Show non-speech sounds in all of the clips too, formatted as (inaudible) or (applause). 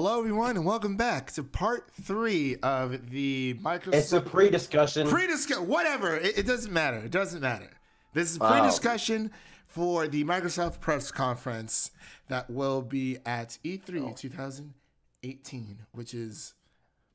Hello, everyone, and welcome back to part three of the Microsoft. It's a pre-discussion. Pre-discuss, whatever. It, it doesn't matter. It doesn't matter. This is Wow. pre-discussion for the Microsoft press conference that will be at E E3 2018, which is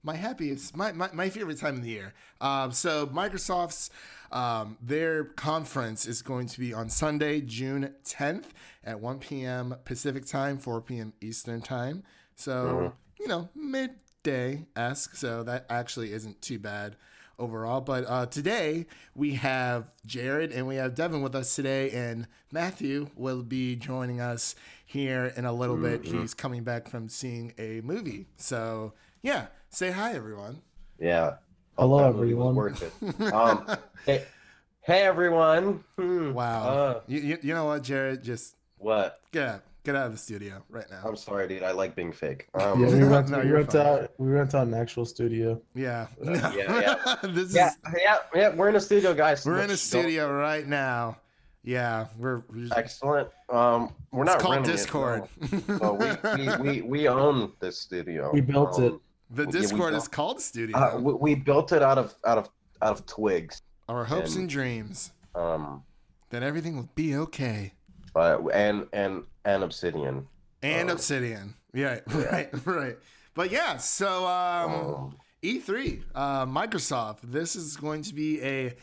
my happiest, my, my, my favorite time of the year. Um, so Microsoft's um, their conference is going to be on Sunday, June 10th at 1 p.m. Pacific time, 4 p.m. Eastern time. So you know midday esque. So that actually isn't too bad overall. But uh, today we have Jared and we have Devin with us today, and Matthew will be joining us here in a little bit. He's coming back from seeing a movie. So yeah, say hi everyone. Yeah. Hello, That everyone. Worth it. Um, (laughs) hey, hey, everyone. Hmm, Wow. uh, you, you, you know what, Jared? Just what? get out. Get out of the studio right now. I'm sorry, dude. I like being fake. (laughs) Yeah, Um, we (laughs) rent, No, we you're rent out we rent out an actual studio. Yeah. Uh, (laughs) yeah, yeah. this yeah, is yeah, yeah. We're in a studio, guys. we're in a Don't- studio right now. Yeah, we're, we're Excellent. Um, we're not it's called renting it, Discord. no. So we, we, we, we own this studio. We built Um, it. the Discord don't- is called Studio. Uh, we, we built it out of out of out of twigs. Our hopes and- and dreams. Um, Then everything will be okay. But and and and obsidian. And Um, Obsidian. Yeah, (laughs) right, right. But yeah, so um, Um, E3, uh, Microsoft. This is going to be a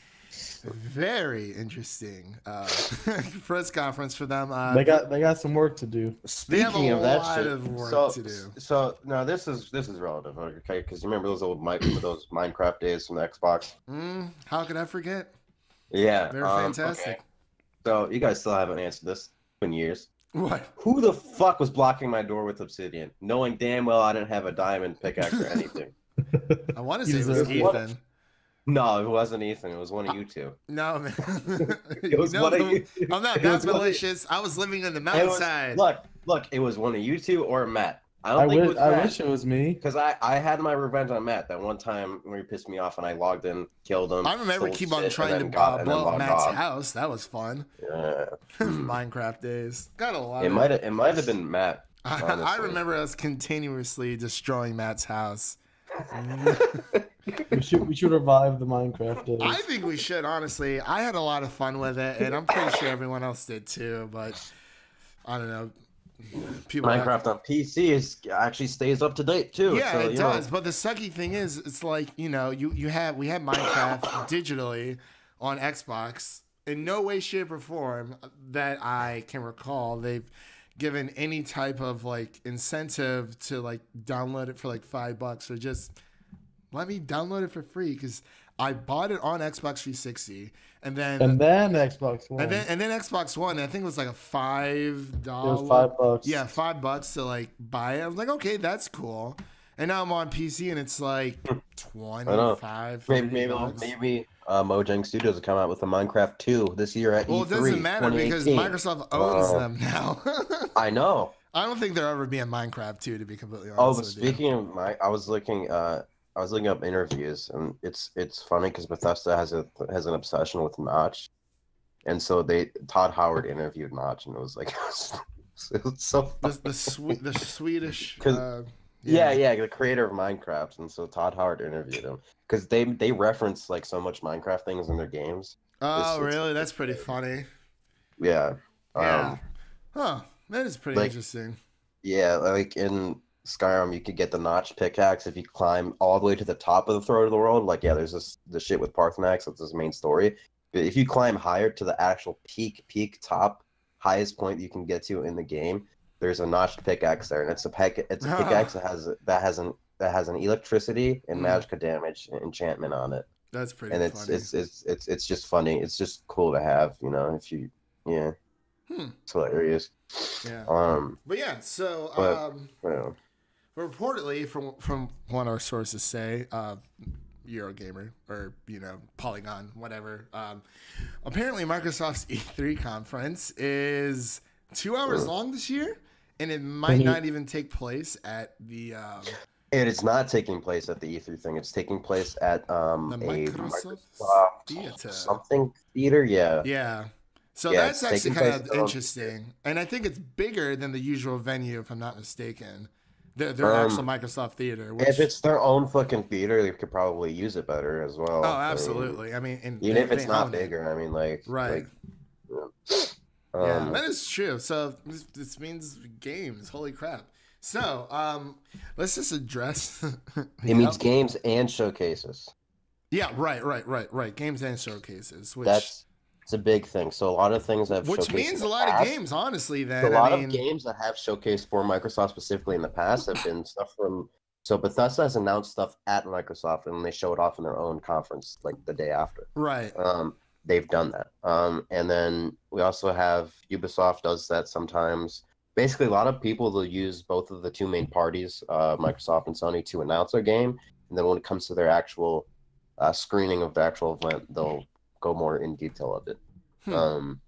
very interesting uh, (laughs) press conference for them. Uh, They got they got some work to do. They have a Speaking of that lot shit, of work so, to do. So now this is this is relative, okay? Because you remember those old Mi- (coughs) those Minecraft days from the Xbox? mm, how could I forget? Yeah, They're um, fantastic. okay. So you guys still haven't answered this. It's years. What? Who the fuck was blocking my door with obsidian, knowing damn well I didn't have a diamond pickaxe or anything? (laughs) I want to You say it was deserve what? Ethan. no, it wasn't Ethan. It was one of you two. No, man. (laughs) (laughs) It was No, one of you. I'm not It that was of- malicious. I was living in the It was- mountainside. look, look. It was one of you two or Matt. I don't I think it wish was I Matt. wish it was me. Because I, I had my revenge on Matt that one time where he pissed me off and I logged in, killed him. I remember stole keep on trying to then got- uh, blow up Matt's off. house. That was fun. Yeah. (laughs) Minecraft days. Got a lot. It might have it might have been Matt. (laughs) I, I remember us continuously destroying Matt's house. We should we should revive the Minecraft days. I think we should, honestly. I had a lot of fun with it, and I'm pretty sure everyone else did too, but I don't know. People Minecraft on PC is actually stays up to date too. Yeah, so, it you know, does. But the sucky thing is, it's like you know, you you have we have Minecraft (coughs) digitally on Xbox. In no way, shape, or form that I can recall, they've given any type of like incentive to like download it for like five bucks or just let me download it for free because I bought it on Xbox 360 and then and then Xbox One. and then and then Xbox One. I think it was like a five it dollar was five bucks. yeah, five bucks to like buy it. I was like, okay, that's cool. And now I'm on PC and it's like know. 25, maybe maybe, bucks. maybe uh, Mojang Studios will come out with a Minecraft 2 this year at Well, E3. Well, it doesn't matter because Microsoft owns Uh, them now. (laughs) I know. I don't think there'll ever be a Minecraft 2, to be completely honest Oh, but with you. speaking of my, I was looking. Uh, I was looking up interviews, and it's it's funny because Bethesda has a has an obsession with Notch, and so they Todd Howard interviewed Notch, and it was like (laughs) it was so The, funny. the, Swe- the Swedish. Uh, yeah. yeah, the creator of Minecraft, and so Todd Howard interviewed him because they they reference like so much Minecraft things in their games. Oh, It's- it's- really? That's pretty funny. Yeah, Yeah. um, Huh. That is pretty like- interesting. yeah, like in Skyrim, you could get the Notch pickaxe if you climb all the way to the top of the throat of the world. Like, yeah, there's this the shit with Paarthurnax, that's his main story. But if you climb higher to the actual peak, peak top, highest point you can get to in the game, there's a notched pickaxe there, and it's a pick, it's a Ah. pickaxe that has that has an that has an electricity and Mm. magical damage enchantment on it, That's pretty and it's funny. it's it's it's it's just funny. It's just cool to have, you know. If you, yeah, Hmm. it's hilarious. Yeah. Um, But yeah, so But- um, you know, reportedly, from from what our sources say, uh, Eurogamer or you know Polygon, whatever. Um, apparently, Microsoft's (laughs) E3 conference is two hours long this year, and it might Can not even take place at the um, It is not taking place at the E3 thing. It's taking place at um the a Microsoft Microsoft Theater. something theater. Yeah. Yeah. So Yeah, that's actually kind of at the- interesting, and I think it's bigger than the usual venue, if I'm not mistaken. Their, their Um, actual Microsoft Theater. Which, If it's their own fucking theater, they could probably use it better as well. oh, I mean, absolutely. I mean, and even they- if it's not own it. bigger, I mean, like, Right. like, yeah, um, that is true. So this, this means games. Holy crap. So, um, let's just address. (laughs) it means games and showcases. Yeah, right, right, right, right. Games and showcases, which That's it's a big thing. So a lot of things have which means a lot of games. Honestly, Then A lot I mean, of games that have showcased for Microsoft specifically in the past have been stuff from. So Bethesda has announced stuff at Microsoft, and they show it off in their own conference like the day after. right, Um, they've done that. Um, and then we also have Ubisoft does that sometimes. Basically, a lot of people will use both of the two main parties, uh, Microsoft and Sony, to announce their game, and then when it comes to their actual uh, screening of the actual event, they'll go more in detail of it. Hmm. Um,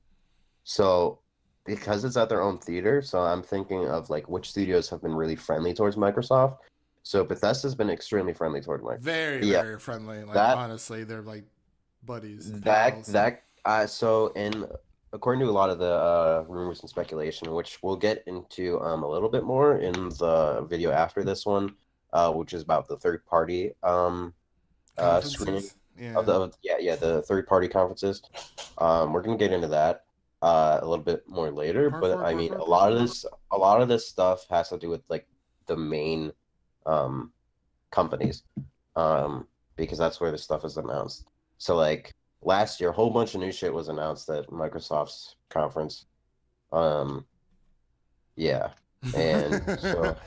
so because it's at their own theater, so I'm thinking of like which studios have been really friendly towards Microsoft. So Bethesda's been extremely friendly toward Microsoft. very, yeah. very friendly. Like That- honestly, they're like buddies. that that uh, so in according to a lot of the uh, rumors and speculation, which we'll get into um, a little bit more in the video after this one, uh, which is about the third party um, uh, screening. Yeah. of the of- yeah yeah the third party conferences. Um, we're gonna get into that uh, a little bit more later, Part but four, I mean four, a lot of this a lot of this stuff has to do with like the main um, companies um, because that's where the stuff is announced. So like last year, a whole bunch of new shit was announced at Microsoft's conference. Um, yeah, and so a whole bunch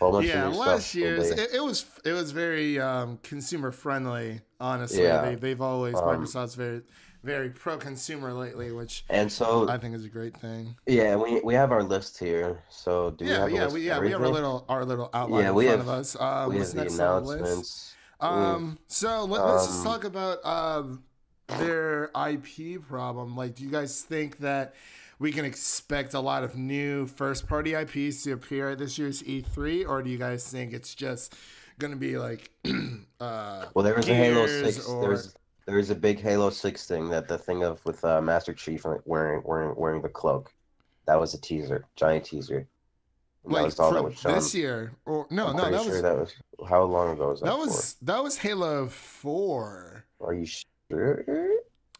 yeah, last year's it, it was it was very um, consumer friendly. Honestly, Yeah. they they've always Um, Microsoft's very very pro consumer lately, which and so I think is a great thing. yeah, we we have our list here. So do we yeah, have a yeah, list we yeah we have our little our little outline Yeah, in we front have- of us. Um, we what's have the next the list? announcements. Um, so let, us just um, talk about um, their IP problem. Like, do you guys think that we can expect a lot of new first party IPs to appear at this year's E3, or do you guys think it's just going to be like, (clears throat) uh, Well, there was a Halo Six. or- There's there's a big Halo Six thing that the thing of with uh, Master Chief wearing wearing wearing the cloak. That was a teaser, giant teaser. And that like was all for that was shown. this year? Or no, I'm no, that sure was that was how long ago was that? that was that was Halo Four. Are you sure?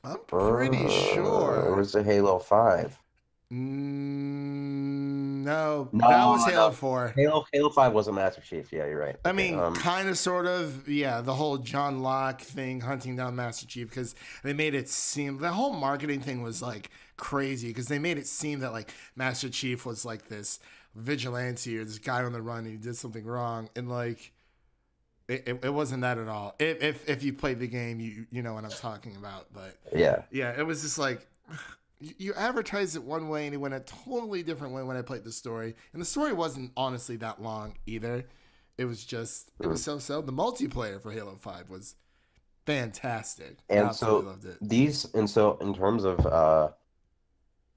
I'm pretty Uh, sure. It was a Halo Five. Mm, no, No, that was Halo no. Four. Halo Halo Five was a Master Chief. Yeah, you're right. I Okay, mean, um, kind of, sort of, yeah. The whole John Locke thing, hunting down Master Chief, because they made it seem the whole marketing thing was like crazy, because they made it seem that like Master Chief was like this vigilante or this guy on the run and he did something wrong, and like it, it, it wasn't that at all. If, if if you played the game, you you know what I'm talking about. But yeah, yeah, it was just like (sighs) you, advertised it one way and it went a totally different way when I played the story. And the story wasn't honestly that long either. It was just it was so so. The multiplayer for Halo Five was fantastic. And Absolutely so loved it. these and so in terms of uh,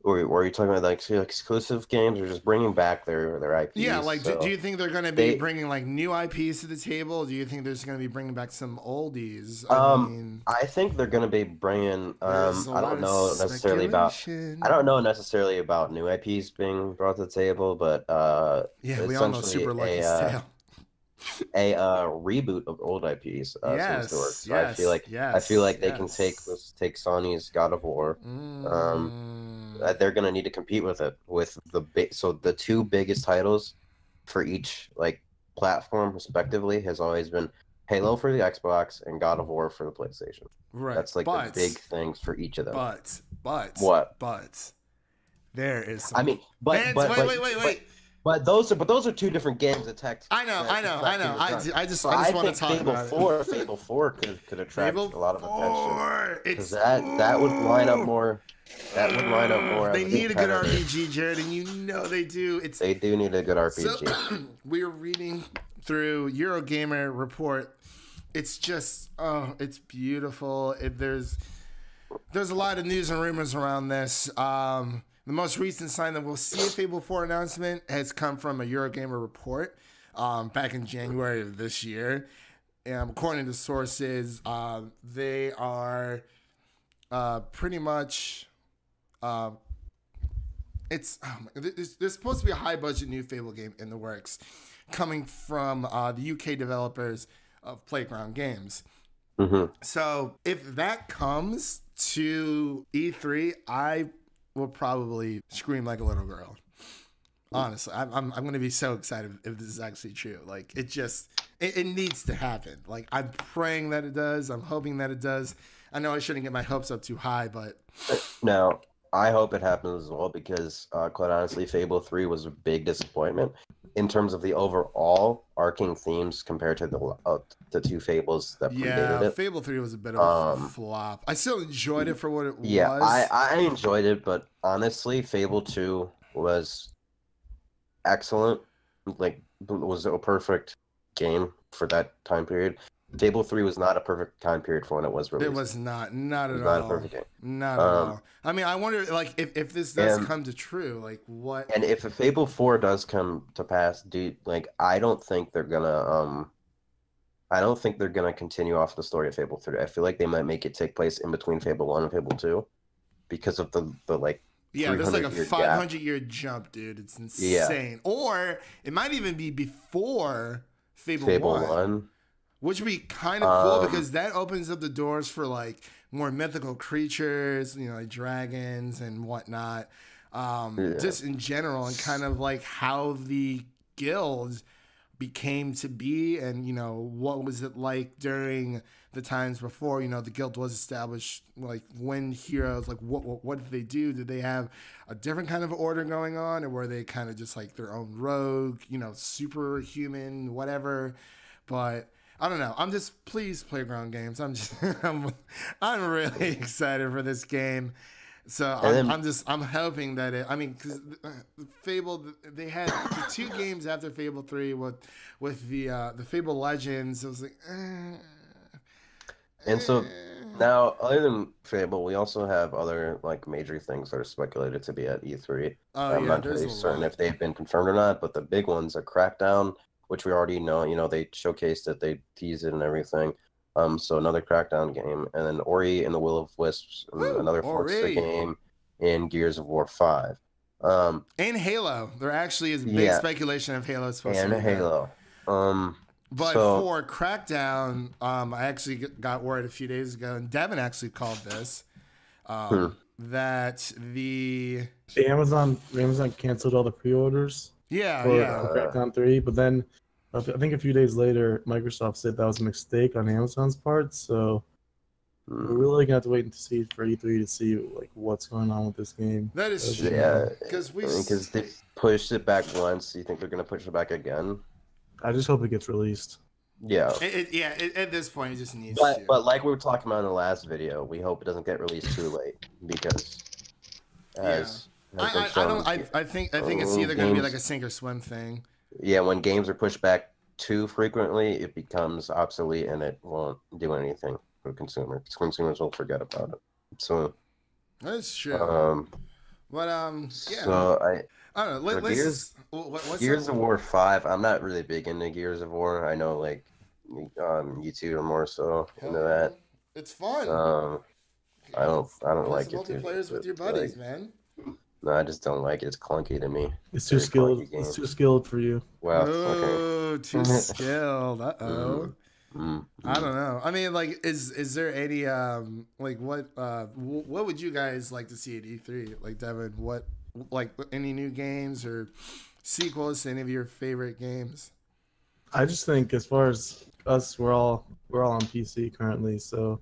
were, were you talking about like exclusive games or just bringing back their their IPs? Yeah, like do, So- do you think they're going to be they- bringing like new IPs to the table? Do you think there's going to be bringing back some oldies? I Um, mean, I think they're gonna be bringing. Um, I don't know necessarily about. I don't know necessarily about new IPs being brought to the table, but uh, Yeah, we all know Super Lucky's uh, tale. A uh, reboot of old IPs uh, yes, seems to work. So yes, I feel like yes, I feel like they can take let's take Sony's God of War. Mm. uh, They're gonna need to compete with it with the big. So the two biggest titles for each like platform respectively has always been Halo for the Xbox and God of War for the PlayStation. right. That's like but, the big things for each of them. But but What? But there is. Some I mean, but but, wait, but, wait, wait, but- wait. But, those are but those are two different games attacked. I know, I know, I know. I, I just, So I just I want think to talk Fable about Four, it. Fable Four could could attract Fable a lot of attention. 4, Because that that would line up more. That would line up more. They need a good. RPG, Jared, and you know they do. It's They do need a good RPG. So (clears throat) we're reading through Eurogamer report. It's just oh, it's beautiful. It, there's there's a lot of news and rumors around this. Um, the most recent sign that we'll see a Fable 4 announcement has come from a Eurogamer report um, back in January of this year. Um, according to sources, uh, they are uh, pretty much. Uh, it's oh there's, there's supposed to be a high budget new Fable game in the works. coming from uh, the UK developers of Playground Games. hmm So if that comes to E3, I will probably scream like a little girl. Honestly, I'm I'm, I'm gonna be so excited if this is actually true. Like it just it, it needs to happen. Like I'm praying that it does. I'm hoping that it does. I know I shouldn't get my hopes up too high, but Now, I hope it happens as well because, uh, quite honestly, Fable 3 was a big disappointment in terms of the overall arcing themes compared to the uh, the two Fables that predated yeah, it. Fable Three was a bit of a Um, flop. I still enjoyed it for what it Yeah, was. I, I enjoyed it, but honestly, Fable 2 was excellent. Like, was a perfect game for that time period. Fable 3 was not a perfect time period for when it was released. it was not not at was not a all. perfect game. Not at Um, all. I mean, I wonder, like, if, if this does and- come to true, like, what? And if a Fable 4 does come to pass, dude, like I don't think they're gonna um I don't think they're gonna continue off the story of Fable 3. I feel like they might make it take place in between Fable 1 and Fable 2 because of the the like yeah, there's like a 300 gap. 500 year jump, dude. It's Yeah. insane. Or it might even be before Fable, Fable 1, 1. Which would be kind of cool Um, because that opens up the doors for like more mythical creatures, you know, like dragons and whatnot. Um, Yeah. Just in general, and kind of like how the guild became to be and you know what was it like during the times before you know the guild was established like when heroes like what what, what did they do did they have a different kind of order going on or were they kind of just like their own rogue you know superhuman whatever but I don't know. I'm just please playground games. I'm just (laughs) I'm, I'm really (laughs) excited for this game. So I'm, then- I'm just I'm hoping that it. I mean, because Fable they had the two games after Fable three with with the uh, the Fable Legends. It was like, eh, And so eh. now other than Fable, we also have other like major things that are speculated to be at E3. oh I'm yeah, not really certain lot. if they've been confirmed or not, but the big ones are Crackdown, which we already know. You know, they showcased it, they teased it, and everything. Um, so another Crackdown game, and then Ori and the Will of Wisps, and Woo, another Forza Ori. game in Gears of War Five, um, and Halo. There actually is big Yeah. speculation of Halo is supposed and to be there. Halo. Um, But So- for Crackdown, um, I actually got word a few days ago, and Devin actually called this um, that the Amazon Amazon canceled all the pre-orders yeah for yeah uh, Crackdown 3, but then I think a few days later, Microsoft said that was a mistake on Amazon's part. So we're mm, really gonna have to wait and see for E3 to see like what's going on with this game. that is true yeah, because we because they pushed it back once. You think they're gonna push it back again? I just hope it gets released. Yeah. it, it- yeah it, at this point it just needs But to. but like we were talking about in the last video, we hope it doesn't get released too late because as has been I, I, I don't I, I think I think it's either going to be like a sink or swim thing. yeah, when games are pushed back too frequently, it becomes obsolete and it won't do anything for consumers. Consumers will forget about it. So That's true. um but um yeah, so I I don't know. Let, let's Gears- what's Gears of War five, I'm not really big into Gears of War. I know like um you two are more so into that. It's fun. Um I don't I don't Play like it too. multiplayers with your buddies, like, man. No, I just don't like it. It's clunky to me. It's too Very skilled. It's too skilled for you. Well, okay. oh, too (laughs) skilled. Uh oh. Mm, I don't know. I mean, like, is is there any um like what uh w- what would you guys like to see at E3? Like Devin, what like any new games or sequels to any of your favorite games? I just think as far as us, we're all we're all on PC currently. So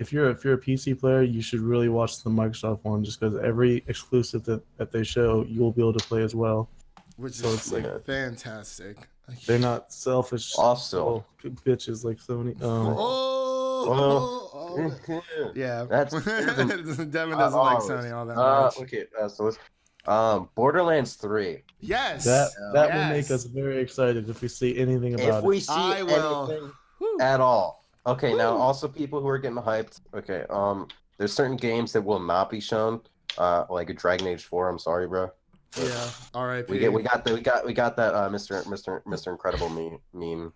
if you're if you're a PC player, you should really watch the Microsoft one, just because every exclusive that, that they show, you will be able to play as well. Which So is it's like like- fantastic. (laughs) They're not selfish Also- bitches like Sony. Um, Oh, oh, oh. yeah. (laughs) That's- Devin doesn't Uh, like oh, Sony all that Uh, much. okay, uh, so let's, um, Borderlands three. Yes. that that will make us very excited if we see anything about If we it. see I will- anything Whew. at all, okay. Now, also people who are getting hyped. Okay, um, there's certain games that will not be shown. Uh, like Dragon Age four. I'm sorry, bro. Yeah. All right. We get we got the we got we got that uh, Mr. Mr. Mr. Incredible meme. meme.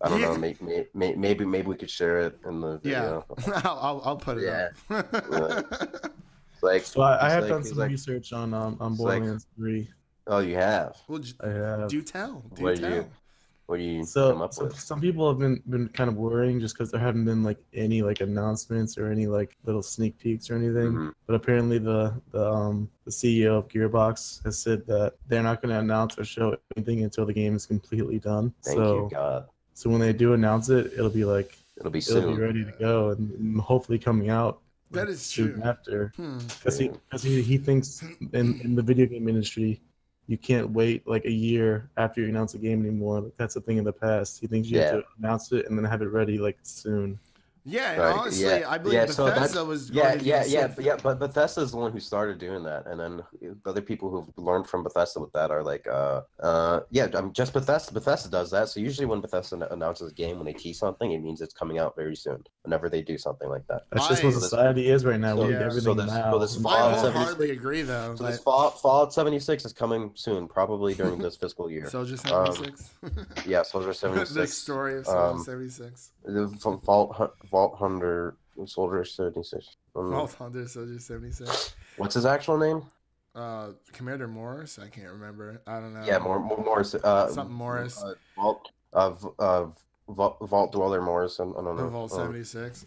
I don't Yeah. know. Maybe, maybe maybe maybe we could share it in the Yeah. video. (laughs) I'll, I'll, I'll put it Yeah. up. (laughs) Like So I, I have like- done some like- research on um, on it's like- 3. Oh, you have. Well, j- I have. do tell. Do What tell. you- What do you come So, up so with? some people have been been kind of worrying just because there haven't been like any like announcements or any like little sneak peeks or anything. Mhm. But apparently the the um the CEO of Gearbox has said that they're not going to announce or show anything until the game is completely done. Thank so you, God. so when they do announce it, it'll be like It'll be it'll soon. be ready to go and, and hopefully coming out That is soon true. after. Hmm. Because he, cause he, he thinks in, in the video game industry, you can't wait like a year after you announce a game anymore. Like that's a thing in the past. He thinks you have to announce it and then have it ready like soon. Yeah, and Right, honestly, yeah, I believe yeah, so Bethesda that's- was. Yeah, going to do yeah, the yeah, same but yeah. But Bethesda's the one who started doing that, and then the other people who've learned from Bethesda with that are like, uh, uh, yeah, I'm just Bethesda. Bethesda does that. So usually when Bethesda announces a game, when they tease something, it means it's coming out very soon. Whenever they do something like that. That's just what society is right now. So- yeah, need so this- now. so this And I Fallout fast. 76 wholeheartedly agree, though. So this but- Fallout, Fallout 76 is coming soon, probably during this fiscal year. Soldier Um, 76. Yeah, Soldier (laughs) 76. the 76. story of Soldier um, 76. The Vault, Vault, Vault Hunter, Soldier 76. Um, Vault Hunter, Soldier 76. what's his actual name? Uh, Commander Morris? I can't remember. I don't know. Yeah, more, more Morris. Uh, Something Morris. Uh, Vault, uh, v- uh, Vault, Vault Dweller Morris. I I don't The know. Vault Um, 76.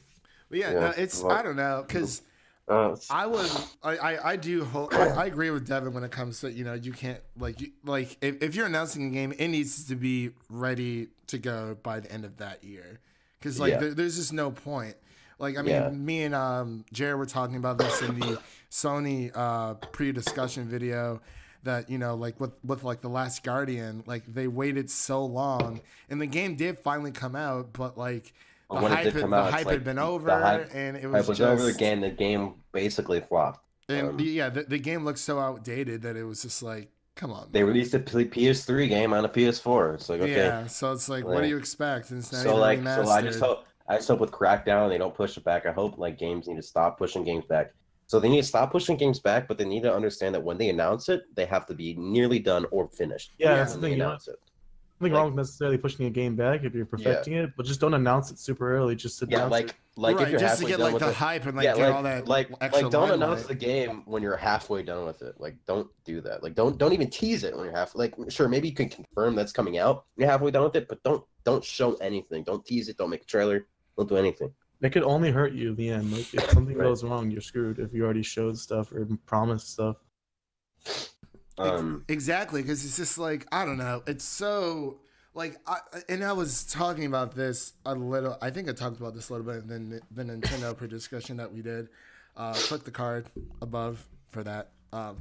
But yeah, yeah, no, it's, Vault- I don't know, because. uh, I was I, I, I do ho- I, I agree with Devin when it comes to you know you can't like you like if, if you're announcing a game it needs to be ready to go by the end of that year because like Yeah. there, there's just no point like I mean Yeah. me and um Jared were talking about this in the Sony uh pre-discussion video that you know like with with like the last Guardian like they waited so long and the game did finally come out but like the When it hype, did had, come the out, hype like had been the over hype- and it was was just over again. The game basically flopped. and Um, the- yeah, the, the game looked so outdated that it was just like, come on. They man. released a PS3 game on a PS4. It's like okay. Yeah, so it's like, what do you expect? And it's not so even like, so I just hope I just hope with Crackdown they don't push it back. I hope like games need to stop pushing games back. So they need to stop pushing games back, but they need to understand that when they announce it, they have to be nearly done or finished. Yeah, Yeah. that's the when they thing. You don't announce it. nothing like- wrong with necessarily pushing a game back if you're perfecting it, but just don't announce it super early. Just Yeah, announce like it. Like right, if you're just to get done like with the it, hype and like yeah, get like all that like extra like don't limelight. announce the game when you're halfway done with it. Like don't do that. Like don't don't even tease it when you're half. Like sure maybe you can confirm that's coming out. You're halfway done with it, but don't don't show anything. Don't tease it. Don't make a trailer. Don't do anything. It could only hurt you in the end. Like if (laughs) something Right. goes wrong, you're screwed. If you already showed stuff or promised stuff. Um, Exactly, because it's just like I don't know. It's so like, I, and I was talking about this a little. I think I talked about this a little bit in the, the Nintendo (laughs) pre-discussion that we did. Uh, click the card above for that. Um,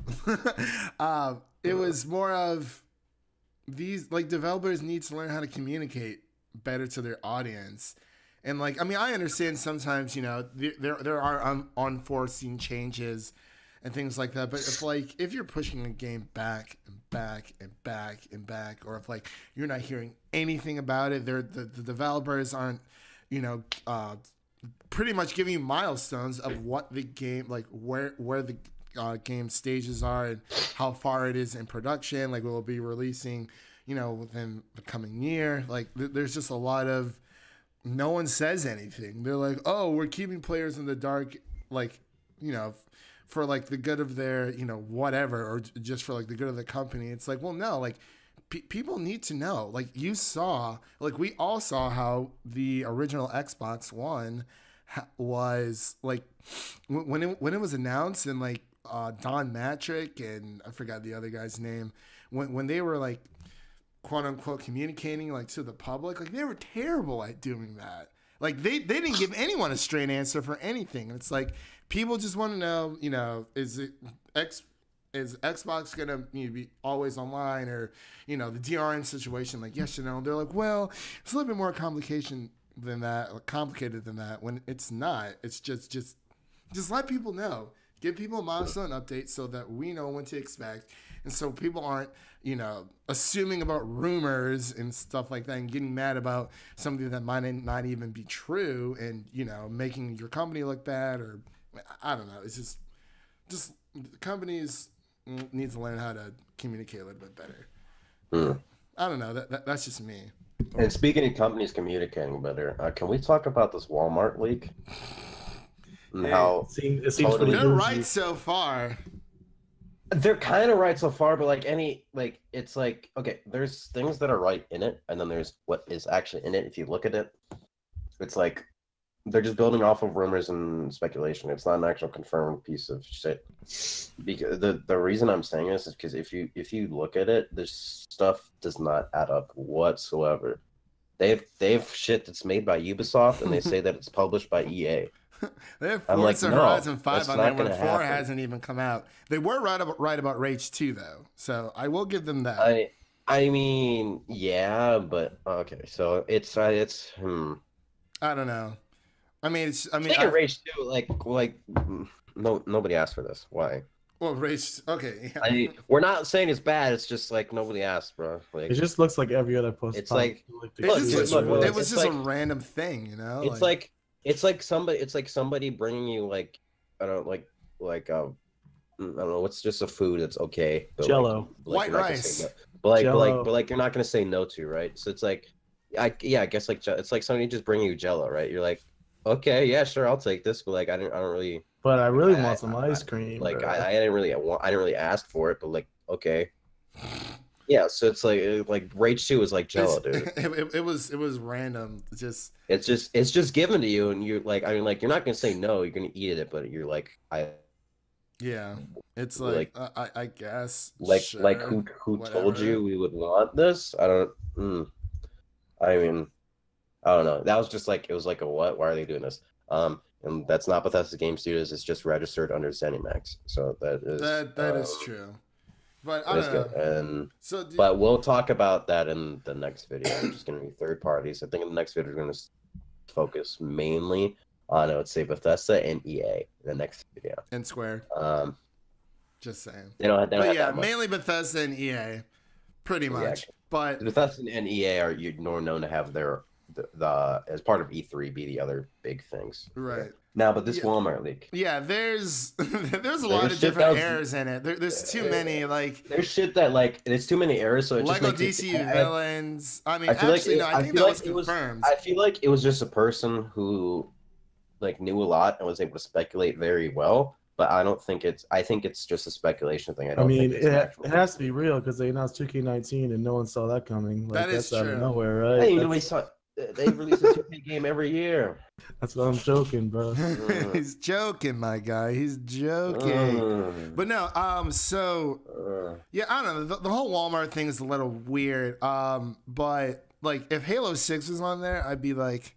(laughs) um, it was more of these like developers need to learn how to communicate better to their audience. And like, I mean, I understand sometimes, you know, there there, there are un- unforeseen changes and things like that. But if like if you're pushing a game back and back and back and back, or if like you're not hearing anything about it, they're the, the developers aren't, you know, uh, pretty much giving you milestones of what the game like where where the uh, game stages are and how far it is in production. Like we'll be releasing, you know, within the coming year. Like th- there's just a lot of no one says anything. They're like, oh, we're keeping players in the dark, like you know, for like the good of their, you know, whatever, or just for like the good of the company. It's like, well, no, like pe- people need to know. Like you saw, like we all saw how the original Xbox One was like when when it when it was announced and like uh, Don Mattrick and I forgot the other guy's name when when they were like quote unquote communicating like to the public like they were terrible at doing that like they they didn't give anyone a straight answer for anything and it's like people just want to know you know is it x is xbox gonna you know, be always online or you know the DRM situation like yes or no? They're like well it's a little bit more complication than that complicated than that when it's not. It's just just just let people know. Give people a milestone update so that we know when to expect. And so people aren't you know assuming about rumors and stuff like that and getting mad about something that might not even be true and you know making your company look bad or i don't know it's just just companies need to learn how to communicate a little bit better Hmm. i don't know that, that that's just me and speaking of companies communicating better, uh, can we talk about this Walmart leak? And Hey. how It seems, it seems Totally. they're right so far They're kind of right so far, but like any like it's like okay, there's things that are right in it, and then there's what is actually in it. If you look at it, it's like they're just building off of rumors and speculation. It's not an actual confirmed piece of shit. Because the the reason I'm saying this is because if you if you look at it, this stuff does not add up whatsoever. They've they've shit that's made by Ubisoft, and they say that it's published by EA. (laughs) They have I'm like, Forza no, Horizon Five on there when Four happen. hasn't even come out. They were right about right about Rage Two though, so I will give them that. I I mean, yeah, but okay. So it's uh, it's hmm. I don't know. I mean, it's. I mean, Speaking I, of Rage 2, like like no nobody asked for this. Why? well, race. Okay, yeah. I we're not saying it's bad. It's just like nobody asked, bro. Like It just looks like every other post. It's like- It, Look, just, look, it was it's just a random thing, you know. it's like it's like somebody it's like somebody bringing you like I don't know, like like uh mm, I don't know what's just a food that's okay. but, Jello. but, like, White you're not gonna rice. say no- But like, but like, but like, you're not gonna say no to, right? So it's like, I yeah, I guess like it's like somebody just bringing you Jello, right? You're like, okay, yeah, sure, I'll take this, but like, I didn't, I don't really But I really I- want some I- ice cream. like. I, I didn't really want, I didn't really ask for it, but like, okay, yeah. So it's like, like Rage Two is like Jello, It's- (laughs) dude. It, it, it was it was random. Just It's just, it's just given to you, and you're like, I mean, like, you're not gonna say no, you're gonna eat it, but you're like, I yeah. It's Like- like, I, I I guess like, like sure, who, who told you we would want this? I don't. Mm, I mean, I don't know. That was just like it was like a what? Why are they doing this? Um, and that's not Bethesda Game Studios. It's just registered under ZeniMax. So that is That that is um, true. But I don't know. And So do- but we'll talk about that in the next video. It's just going to be third parties. I think in the next video we're going to focus mainly on I would say Bethesda and EA in the next video. and Square, Um, just saying. they don't. They don't But have yeah, mainly Bethesda and EA, pretty Yeah. much. But Bethesda and EA are you more known to have their the, the as part of E3 be the other big things. right. Now, but this Yeah. Walmart leak, Yeah, there's (laughs) there's a lot of different was- errors in it. There, there's too many like there's shit that like it's too many errors, so it just Lego makes it DCU sad. villains. I mean, I feel like actually, it- no, I I think that like was it was- confirmed. I feel like it was just a person who like knew a lot and was able to speculate very well. But I don't think it's. I think it's just a speculation thing. I I don't mean, think it's it, ha- it has to be real because they announced 2K19 and no one saw that coming. Like, That is that's out true. of nowhere, right? Hey, you know, we that's, saw they release a 2K game every year. that's what I'm joking, bro. (laughs) He's joking, my guy. He's joking. Mm. But no, um, so Uh, yeah, I don't know. The, the whole Walmart thing is a little weird. Um, but like, if Halo Six was on there, I'd be like,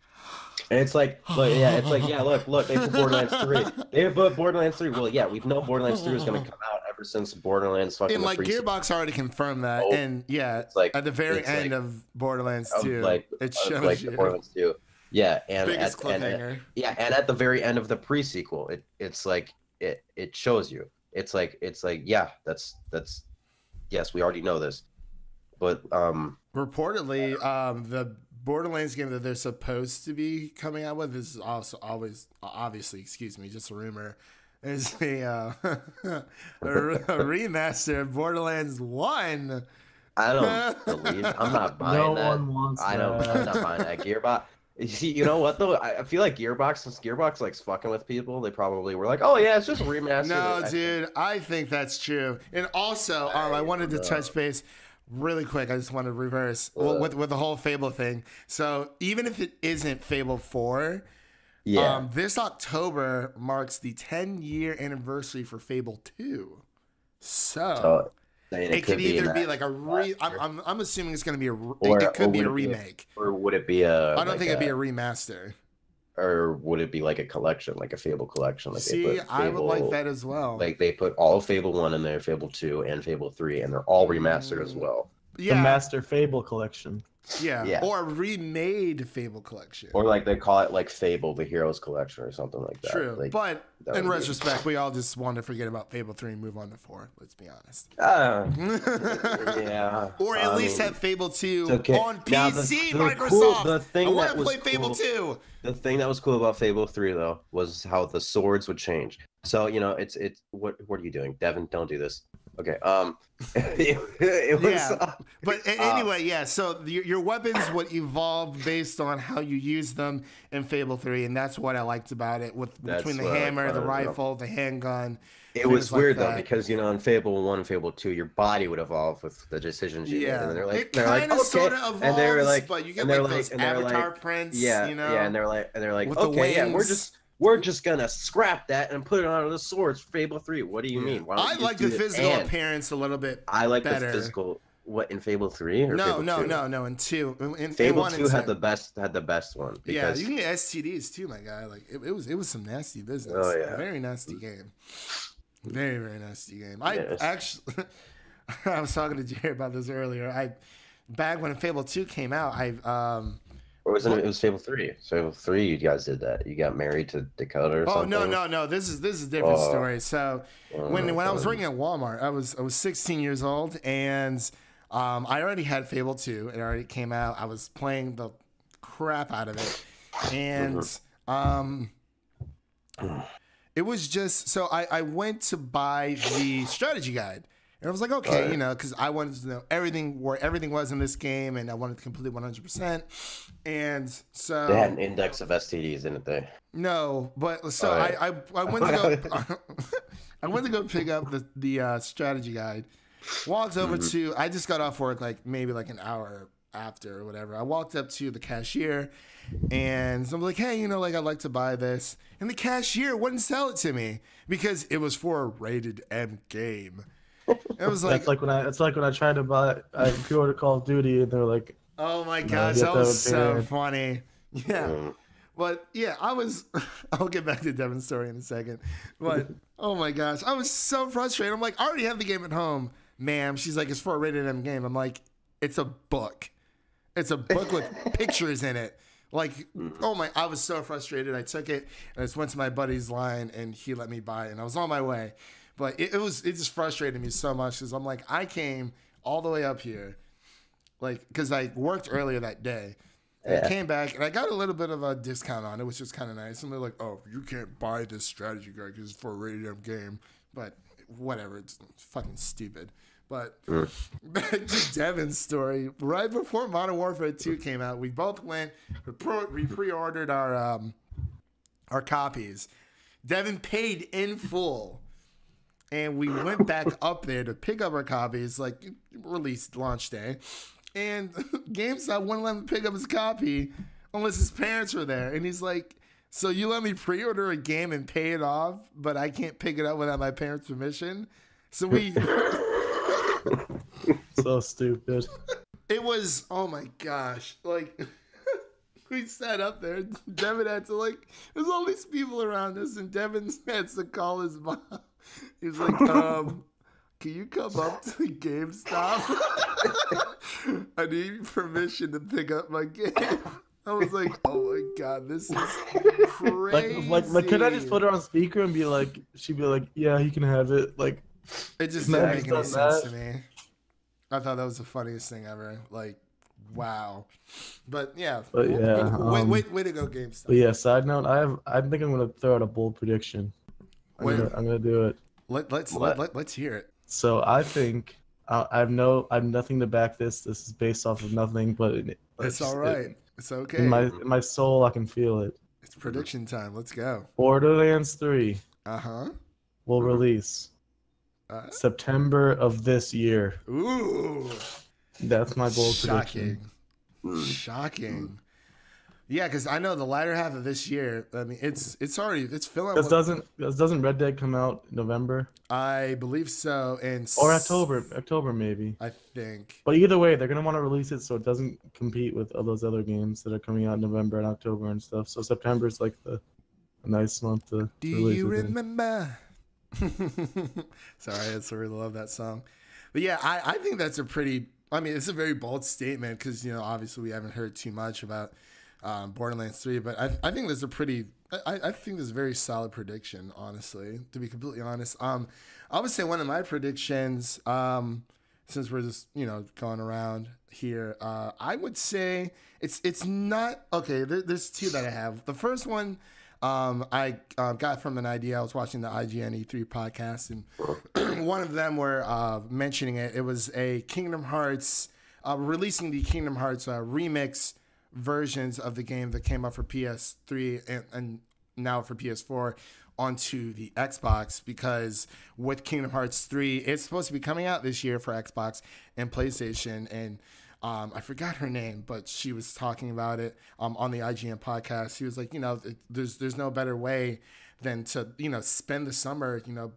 And it's like, look, yeah, it's like, yeah, look, look, they put Borderlands 3. (laughs) They put Borderlands 3. Well, yeah, we've known Borderlands 3 is going to come out ever since Borderlands fucking and like Gearbox already confirmed that, Oh. and yeah, It's like, at the very end like- of Borderlands Two, like, it shows like you Borderlands 2. Yeah, and biggest at, and, yeah, and at the very end of the pre-sequel, it it's like it it shows you. It's like it's like yeah, that's that's yes, we already know this. But um Reportedly, um, the Borderlands game that they're supposed to be coming out with is also always obviously, excuse me, just a rumor. Is a, uh, (laughs) a, a remaster of Borderlands One. I don't (laughs) believe I'm not buying no that. one wants I don't that. I'm not buying that Gearbox. You see, you know what though? I I feel like Gearbox, since Gearbox likes fucking with people, they probably were like, "Oh yeah, it's just a remaster." No, I- dude, I think that's true. And also, um, I I wanted to don't touch base really quick. I just want to reverse well, with with the whole Fable thing. So even if it isn't Fable Four, Yeah, um, this October marks the 10 year anniversary for Fable 2. So. so saying it, could, either an be like a re. I'm. I'm, I'm assuming it's going to be a. Re- Or- it could be a would it be remake. or would it be a? I don't like think it'd be a, a remaster. or would it be like a collection, like a Fable collection? Like they See, put I would like that as well. Like they put all of Fable One in there, Fable Two, and Fable Three, and they're all remastered as Mm. well. The yeah, Master Fable collection. Yeah, Yeah. or a remade Fable collection. Or like they call it like Fable, the Heroes Collection, or something like that. True, Like, but that in would be- retrospect, we all just want to forget about Fable 3 and move on to 4. Let's be honest. ah, (laughs) yeah. Or at I least mean, have Fable 2 okay. on PC, the- the Microsoft. cool- the thing I want that to was play Fable cool- 2. The thing that was cool about Fable 3 though was how the swords would change. So, you know, it's it's what what are you doing? Devin, don't do this. Okay. Um, (laughs) it, it was. Yeah. uh, But Uh, anyway, yeah. So your, your weapons would evolve based on how you use them in Fable Three, and that's what I liked about it. With between the I hammer, the rifle, the handgun. It was things like weird though because you know in Fable One and Fable Two, your body would evolve with the decisions you Yeah, made, and they're like, it they're like, okay, sort of evolves, and they were like, but you get like they're those like- avatar like, prints. yeah, you know. yeah, and they're like, and they're like, With the okay, yeah, we're just we're just gonna scrap that and put it on the swords Fable Three. What do you mean? I like the physical And appearance a little bit. I like better. the physical. What in Fable Three or No, Fable no, 2? no, no. In two, in, in Fable one Two had the best had the best one Yeah, you can get STDs too, my guy. Like it, it was, it was some nasty business. Oh, yeah. very nasty game. Very, very nasty game. I Yes. actually, (laughs) I was talking to Jerry about this earlier. I back when Fable Two came out, I um. Or was it? It was Fable Three. So Fable Three, you guys did that. You got married to Dakota or something? Oh something. no, no, no! This is this is a different Oh. story. So Oh, when when I was working at Walmart, I was I was 16 years old, and um, I already had Fable 2. It already came out. I was playing the crap out of it, and um, it was just so I I went to buy the strategy guide. And I was like, okay, Right. you know, because I wanted to know everything where everything was in this game, and I wanted to complete 100%. And so They had an index of STDs, didn't they? no, but so Oh, I. I I went to go (laughs) (laughs) I went to go pick up the the uh, strategy guide. Walked over Mm-hmm. to I just got off work like maybe like an hour after or whatever. I walked up to the cashier and so I'm like, hey, you know, like I'd like to buy this, and the cashier wouldn't sell it to me because it was for a rated M game. It was like, That's like when I. It's like when I tried to buy. I pre-ordered Call of Duty, and they're like, oh my No, gosh, that was so period. funny. Yeah. Mm. But yeah, I was. (laughs) I'll get back to Devin's story in a second. But oh my gosh, I was so frustrated. I'm like, I already have the game at home, ma'am. She's like, it's for a rated M game. I'm like, it's a book. It's a book with (laughs) pictures in it. Like, oh my, I was so frustrated. I took it and I just went to my buddy's line and he let me buy it. And I was on my way. But it, it was, it just frustrated me so much because I'm like, I came all the way up here, like, because I worked earlier that day. And I came back and I got a little bit of a discount on it, which was kind of nice. And they're like, "Oh, you can't buy this strategy guide because it's for a rated M game." But whatever, it's fucking stupid. But (laughs) back to Devin's story. Right before Modern Warfare 2 came out, we both went. We, pro, we pre-ordered our um, our copies. Devin paid in full, and we went back (laughs) up there to pick up our copies, like release launch day. And (laughs) GameStop wouldn't let him pick up his copy unless his parents were there. And he's like, "So you let me pre-order a game and pay it off, but I can't pick it up without my parents' permission." So we. (laughs) so stupid. It was oh my gosh, like we sat up there. Devin had to like, there's all these people around us, and Devin had to call his mom. He was like, um, can you come up to the GameStop? (laughs) I need permission to pick up my game. I was like, oh my god, this is crazy. like, like, like could I just put her on speaker and be like, she'd be like, yeah, he can have it. Like, It just didn't make any sense that. to me. I thought that was the funniest thing ever. Like, wow. But yeah, But yeah, way, um, way, way to go, GameStop. but yeah. Side note, I have. I think I'm gonna throw out a bold prediction. I'm, Wait. gonna, I'm gonna do it. Let, let's let, let, let's hear it. So I think I, I have no, I have nothing to back this. This is based off of nothing, but it, It's all right. it- It's okay. in my in my soul, I can feel it. it's prediction time. Let's go. Borderlands 3 Uh huh. will release Uh, September of this year. ooh. That's my bold Shocking. prediction. Shocking. Yeah, because I know the latter half of this year. I mean, it's it's already it's filling. This doesn't this doesn't Red Dead come out in November I believe so. And or October? October maybe. I think. But either way, they're gonna want to release it so it doesn't compete with all those other games that are coming out in November and October and stuff. So September is like the a nice month to, Do you remember? (laughs) Sorry, I really love that song. But yeah, I, I think that's a pretty. I mean, it's a very bold statement because you know obviously we haven't heard too much about um, Borderlands Three, but I, I think there's a pretty. I, I think there's a very solid prediction, honestly. To be completely honest, um, I would say one of my predictions, um, since we're just you know going around here, uh, I would say it's it's not okay. There, there's two that I have. The first one um, I uh, got from an idea. I was watching the IGN E3 podcast, and (clears throat) one of them were uh, mentioning it. It was a Kingdom Hearts uh, releasing the Kingdom Hearts uh, remix versions of the game that came out for PS3 and, and now for PS4 onto the Xbox because with Kingdom Hearts 3, it's supposed to be coming out this year for Xbox and PlayStation. And um, I forgot her name, but she was talking about it um, on the IGN podcast. She was like, you know, there's there's no better way than to you know spend the summer, you know,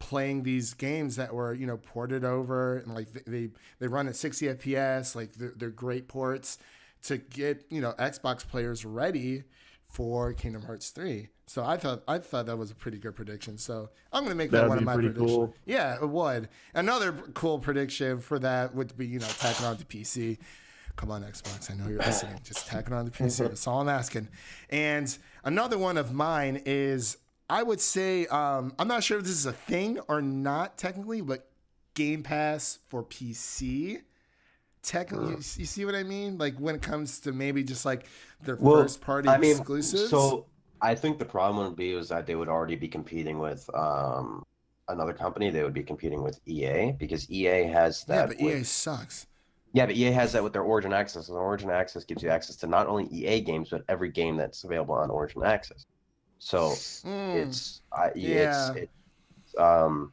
playing these games that were you know ported over and like they they run at 60 FPS, like they're, they're great ports to get you know Xbox players ready for Kingdom Hearts 3. So I thought I thought that was a pretty good prediction. So I'm gonna make that That'd one of my pretty predictions. cool. Yeah, it would. Another cool prediction for that would be you know tacking on to PC. Come on, Xbox. I know you're (laughs) listening. Just tack it on to PC. (laughs) That's all I'm asking. And another one of mine is I would say um, I'm not sure if this is a thing or not technically, but Game Pass for PC. Technically, you, you see what I mean? Like when it comes to maybe just like their Well, first party I mean, exclusives. so I think the problem would be is that they would already be competing with um, another company. They would be competing with EA because EA has that yeah, but with- EA sucks. Yeah, but EA has that with their Origin Access, and Origin Access gives you access to not only EA games but every game that's available on Origin Access. So Mm, it's I yeah. it's, it's um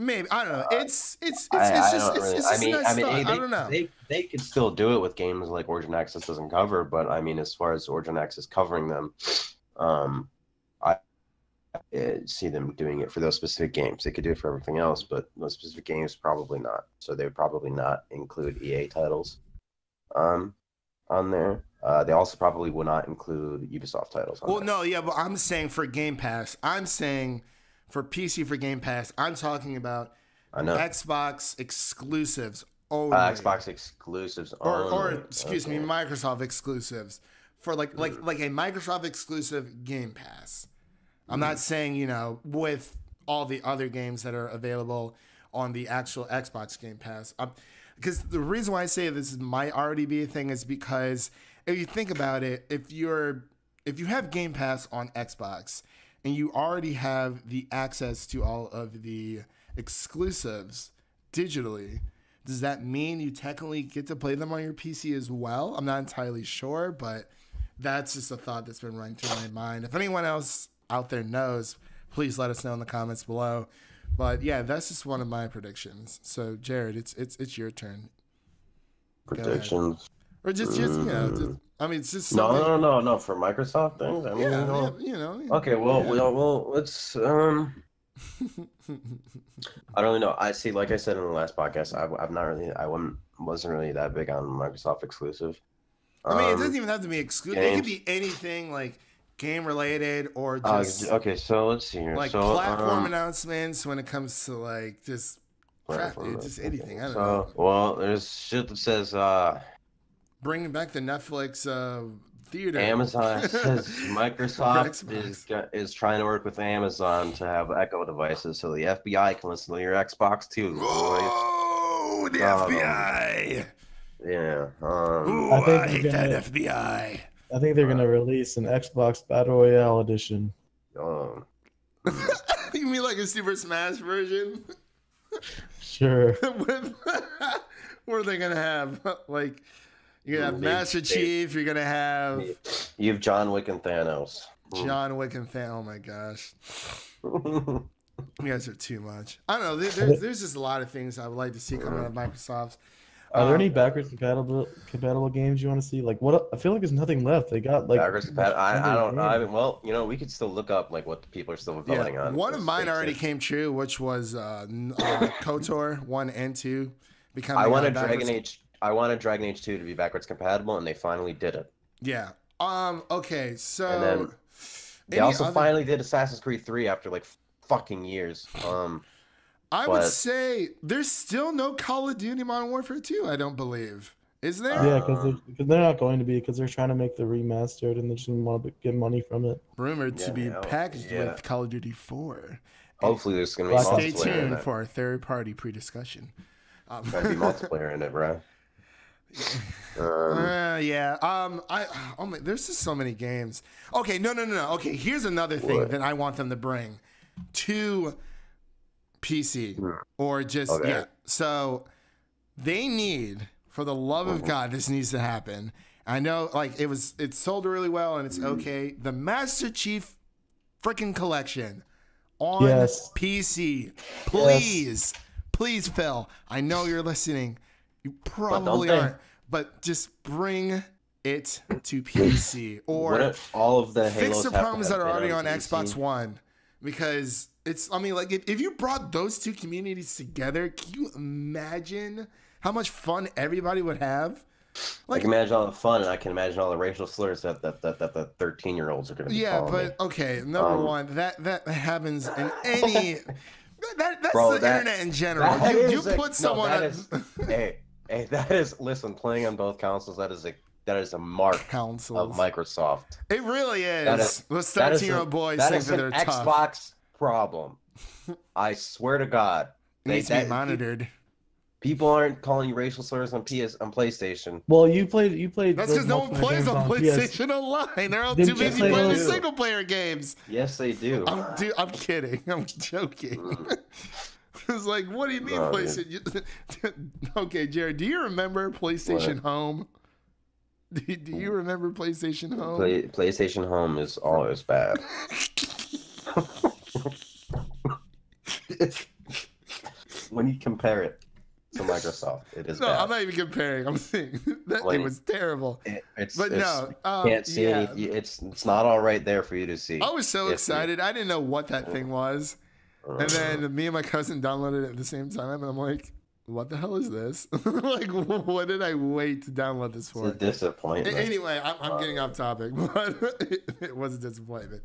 maybe I don't know. It's it's it's, I, it's just don't it's, it's I just mean nice I mean they, I don't know. they they could still do it with games like Origin Access doesn't cover, but I mean as far as Origin Access covering them, um I uh, see them doing it for those specific games. They could do it for everything else, but those specific games probably not. So they would probably not include EA titles um on there. Uh, they also probably would not include Ubisoft titles. On Well, there. no, yeah, but I'm saying for Game Pass. I'm saying for PC for Game Pass. I'm talking about I know Xbox exclusives only. uh, Xbox exclusives or, or only. excuse me, Microsoft exclusives for like like like a Microsoft exclusive Game Pass. I'm Mm-hmm. not saying you know with all the other games that are available on the actual Xbox Game Pass. Because the reason why I say this might already be a thing is because if you think about it, if you're if you have Game Pass on Xbox and you already have the access to all of the exclusives digitally, does that mean you technically get to play them on your PC as well? I'm not entirely sure, but that's just a thought that's been running through my mind. If anyone else out there knows, please let us know in the comments below. But yeah, that's just one of my predictions. So Jared, it's it's it's your turn. predictions. Or just just you know, just, I mean, it's just No, something- no, no, no. For Microsoft things, I mean, Yeah, you know, yeah, you know. Okay, well, yeah. well, well, let's. Um, (laughs) I don't really know. I see, like I said in the last podcast, I, I'm not really, I wasn't, wasn't really that big on Microsoft exclusive. I mean, it Um, doesn't even have to be exclusive. It could be anything like game related or uh, just okay, so let's see here. like so, platform um, announcements when it comes to like just crap, dude, just anything. I don't so, know. well, there's shit that says uh, Bringing back the Netflix uh, theater. Amazon (laughs) says Microsoft is is trying to work with Amazon to have Echo devices, so the FBI can listen to your Xbox too. boys. Oh, the Um, FBI. Yeah. Um, Ooh, I I, hate they're that FBI. I think they're gonna release an Xbox Battle Royale edition. um, (laughs) you mean like a Super Smash version? Sure. (laughs) What are they gonna have? Like, you're gonna have They- Master they- Chief. You're gonna have You have John Wick and Thanos. John Wick and Fan. Oh my gosh, (laughs) you guys are too much. I don't know. There, there's, there's just a lot of things I would like to see coming out of Microsoft. Are there Um, any backwards compatible compatible games you want to see? Like what? I feel like there's nothing left. They got like. Backwards compat- I, I don't. games. I mean, well, you know, we could still look up like what the people are still voting Yeah, on. one of mine already it. came true, which was uh, uh, Kotor one and two. Becoming I uh, wanted Dragon Age. I wanted Dragon Age Two to be backwards compatible, and they finally did it. Yeah. Um. Okay. So. And then They also other- finally did Assassin's Creed Three after like fucking years. Um, I would say there's still no Call of Duty Modern Warfare 2, I don't believe. Is there? Yeah, because they're, 'cause they're not going to be because they're trying to make the remastered and they just want to get money from it. Rumored to be packaged yeah. with Call of Duty 4. hopefully, there's gonna be Black Stay multiplayer in tuned for our third party pre discussion. Um, Gonna be (laughs) multiplayer in it, bro. Um, Uh, yeah. Um. I. Oh my. There's just so many games. Okay. No. No. No. No. Okay. Here's another thing What? that I want them to bring to PC or just Hmm. Okay. yeah. So they need, for the love Hmm. of God, this needs to happen. I know, like it was, it sold really well and it's Hmm. okay. The Master Chief freaking collection on Yes. PC, please, please, Phil. I know you're listening. You probably they? aren't, but just bring it to PC or all of the fix Halos the problems that are already on PC? Xbox One because it's I mean like if, if you brought those two communities together, can you imagine how much fun everybody would have? I can imagine all the fun, and I can imagine all the racial slurs that that that, that the thirteen year olds are going to be Yeah, calling me. but okay, number Um, one, that that happens in (laughs) any that, that's Bro, the that- internet in general. You, you is a- put no, someone that on is- (laughs) hey, (laughs) hey, that is listen. Playing on both consoles, that is a that is a mark of. Microsoft. It really is. That is- Those That is thirteen year a- old boys that think that an they're tough. Xbox problem. (laughs) I swear to God, It they- needs to be monitored. people aren't calling you racial slurs on PS on PlayStation. Well, you played. You played. That's because no one multiplayer plays games on PS. PlayStation Online. They're all Didn't too busy play playing single player games. Yes, they do. I'm, dude, I'm kidding. (laughs) I'm joking. Mm. It's like, what do you mean No. PlayStation? (laughs) okay, Jared, do you remember PlayStation Home? (laughs) Do, do you remember PlayStation Home? Play, PlayStation Home is always bad. (laughs) When you compare it to Microsoft, it is no, bad. I'm not even comparing. I'm saying that Like, thing was terrible. It- it's, But it's, no, um, can't see yeah. any. It's it's not all right there for you to see. I was so If you- excited. I didn't know what that thing was. And then me and my cousin downloaded it at the same time, and I'm like, "What the hell is this? (laughs) like, what did I wait to download this for? it's a for?" disappointment. Anyway, I'm, I'm getting off topic, (laughs) but it, (laughs) it was a disappointment.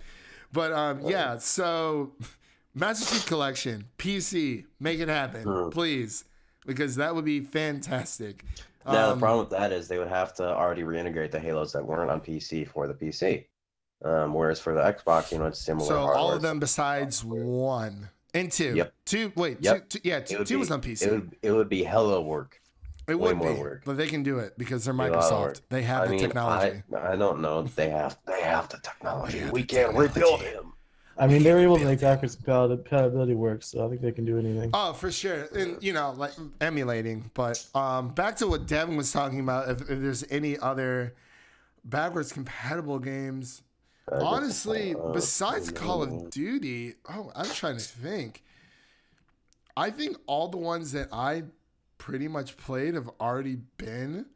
But um, yeah, so Master Chief Collection PC, make it happen, Hmm. please, because that would be fantastic. now Um, the problem with that is they would have to already reintegrate the Halos that weren't on PC for the PC. Um, whereas for the Xbox, you know, it's similar. So all of them besides one and two. Yep. Two. Wait. Yep. Two, two, yeah. Two, two be- was on PC. It would it would be hella work. It way would more be, work. but they can do it because they're Be a lot of Microsoft. They have I the mean, technology. I, I don't know. They have they have the technology. have we the can't technology. rebuild him. I mean, they were able to make backwards compatibility compatibility work, so I think they can do anything. Oh, for sure, and you know, like emulating. But um, back to what Devin was talking about. If, if there's any other backwards compatible games, I just- honestly, uh, besides Call of Duty, oh, I'm trying to think. I think all the ones that I pretty much played have already been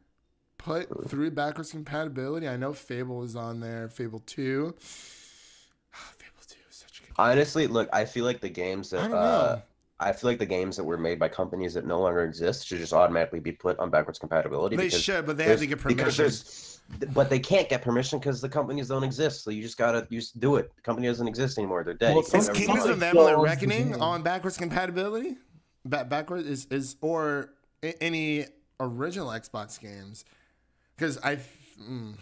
put through backwards compatibility. I know Fable is on there. Fable Two. (sighs) Fable Two is such a good. Honestly, look, I feel like the games that don't uh, I feel like the games that were made by companies that no longer exist should just automatically be put on backwards compatibility. they should, but they have to get because permission. there's- But they can't get permission because the companies don't exist. So you just gotta you just do it. The company doesn't exist anymore. They're dead. Well, Is some- ever Kingdoms do of it. Somebody Amalur owns Reckoning game. on backwards compatibility? Ba- backwards is is or a- any original Xbox games? Because I, mm,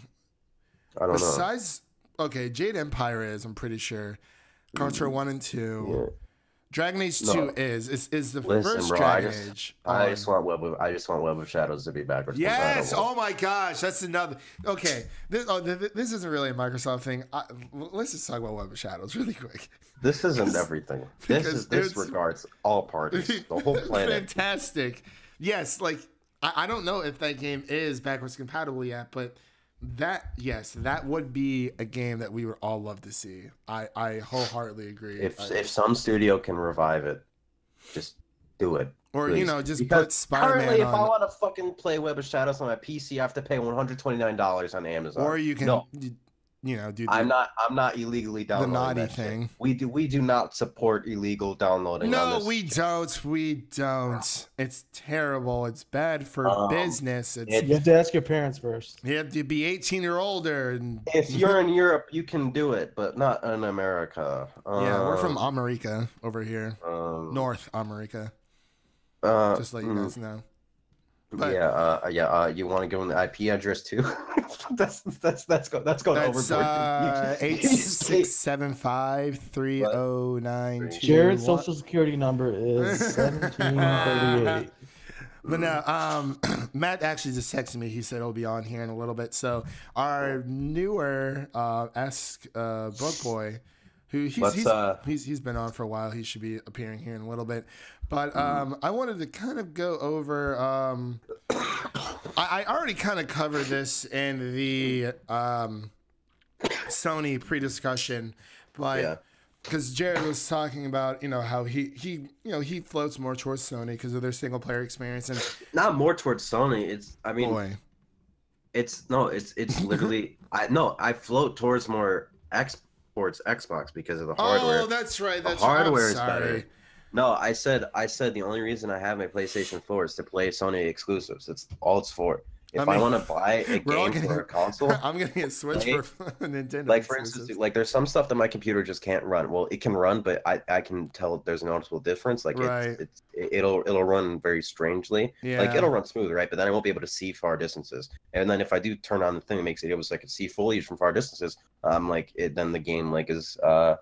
I don't know. besides okay, Jade Empire is. I'm pretty sure. Contra one and two. Mm. Yeah. Dragon Age No. two is is is the Listen, first bro, I Dragon just- Age. I on- just want web of, I just want Web of Shadows to be backwards compatible. Yes. Oh my gosh, that's another. Okay, this, oh, th- th- this isn't really a Microsoft thing. I, let's just talk about Web of Shadows really quick. This isn't everything. (laughs) This is this regards all parties, the (laughs) whole planet. Fantastic. Yes, like I, I don't know if that game is backwards compatible yet, but that yes, that would be a game that we would all love to see. I I wholeheartedly agree. If I- if some studio can revive it, just do it. or you know just Because put Spider Currently, Man if I want to fucking play Web of Shadows on my PC, I have to pay one hundred twenty nine dollars on Amazon. or you can No, you, you know do the, I'm not. I'm not illegally downloading the naughty that shit. thing. We do. We do not support illegal downloading. on No, we shit. don't. We don't. It's terrible. It's bad for Um, business. It's it- You have to ask your parents first. you have to be 18 or older. And If you're in Europe, you can do it, but not in America. yeah, we're from Um, America over here, um, North America. Uh, Just let you mm, guys know. But- yeah, uh, yeah. Uh, you want to give them the IP address too? (laughs) that's that's that's go, that's going That's overboard. (laughs) uh, You- you eight just (laughs) say- six seven five three zero nine two. Jared's social security number is 1738. But no, um, (clears throat) Matt actually just texted me. He said he'll be on here in a little bit. So our newer uh, Ask uh, Book Boy, who he's he's, uh, he's he's been on for a while. He should be appearing here in a little bit. But Mm-hmm. um, I wanted to kind of go over. Um, (coughs) I, I already kind of covered this in the um, Sony pre-discussion, but Yeah. because Jared was talking about you know how he he you know he floats more towards Sony because of their single player experience and Not more towards Sony. It's I mean boy it's no, it's it's literally (laughs) I no, I float towards more X towards Xbox because of the hardware. oh that's right the that's hardware right. is better. No, I said I said the only reason I have my PlayStation 4 is to play Sony exclusives. That's all it's for. If I I, want to buy a (laughs) game for a console, (laughs) I'm gonna get Switch Like- for (laughs) Nintendo. like for instance, like there's some stuff that my computer just can't run. Well, it can run, but I, I can tell there's a noticeable difference. Like Right. it's, it's it'll it'll run very strangely. yeah, Like it'll run smooth, right? But then I won't be able to see far distances. And then if I do turn on the thing that makes it able so I can see foliage from far distances, um, like it, then the game like is uh,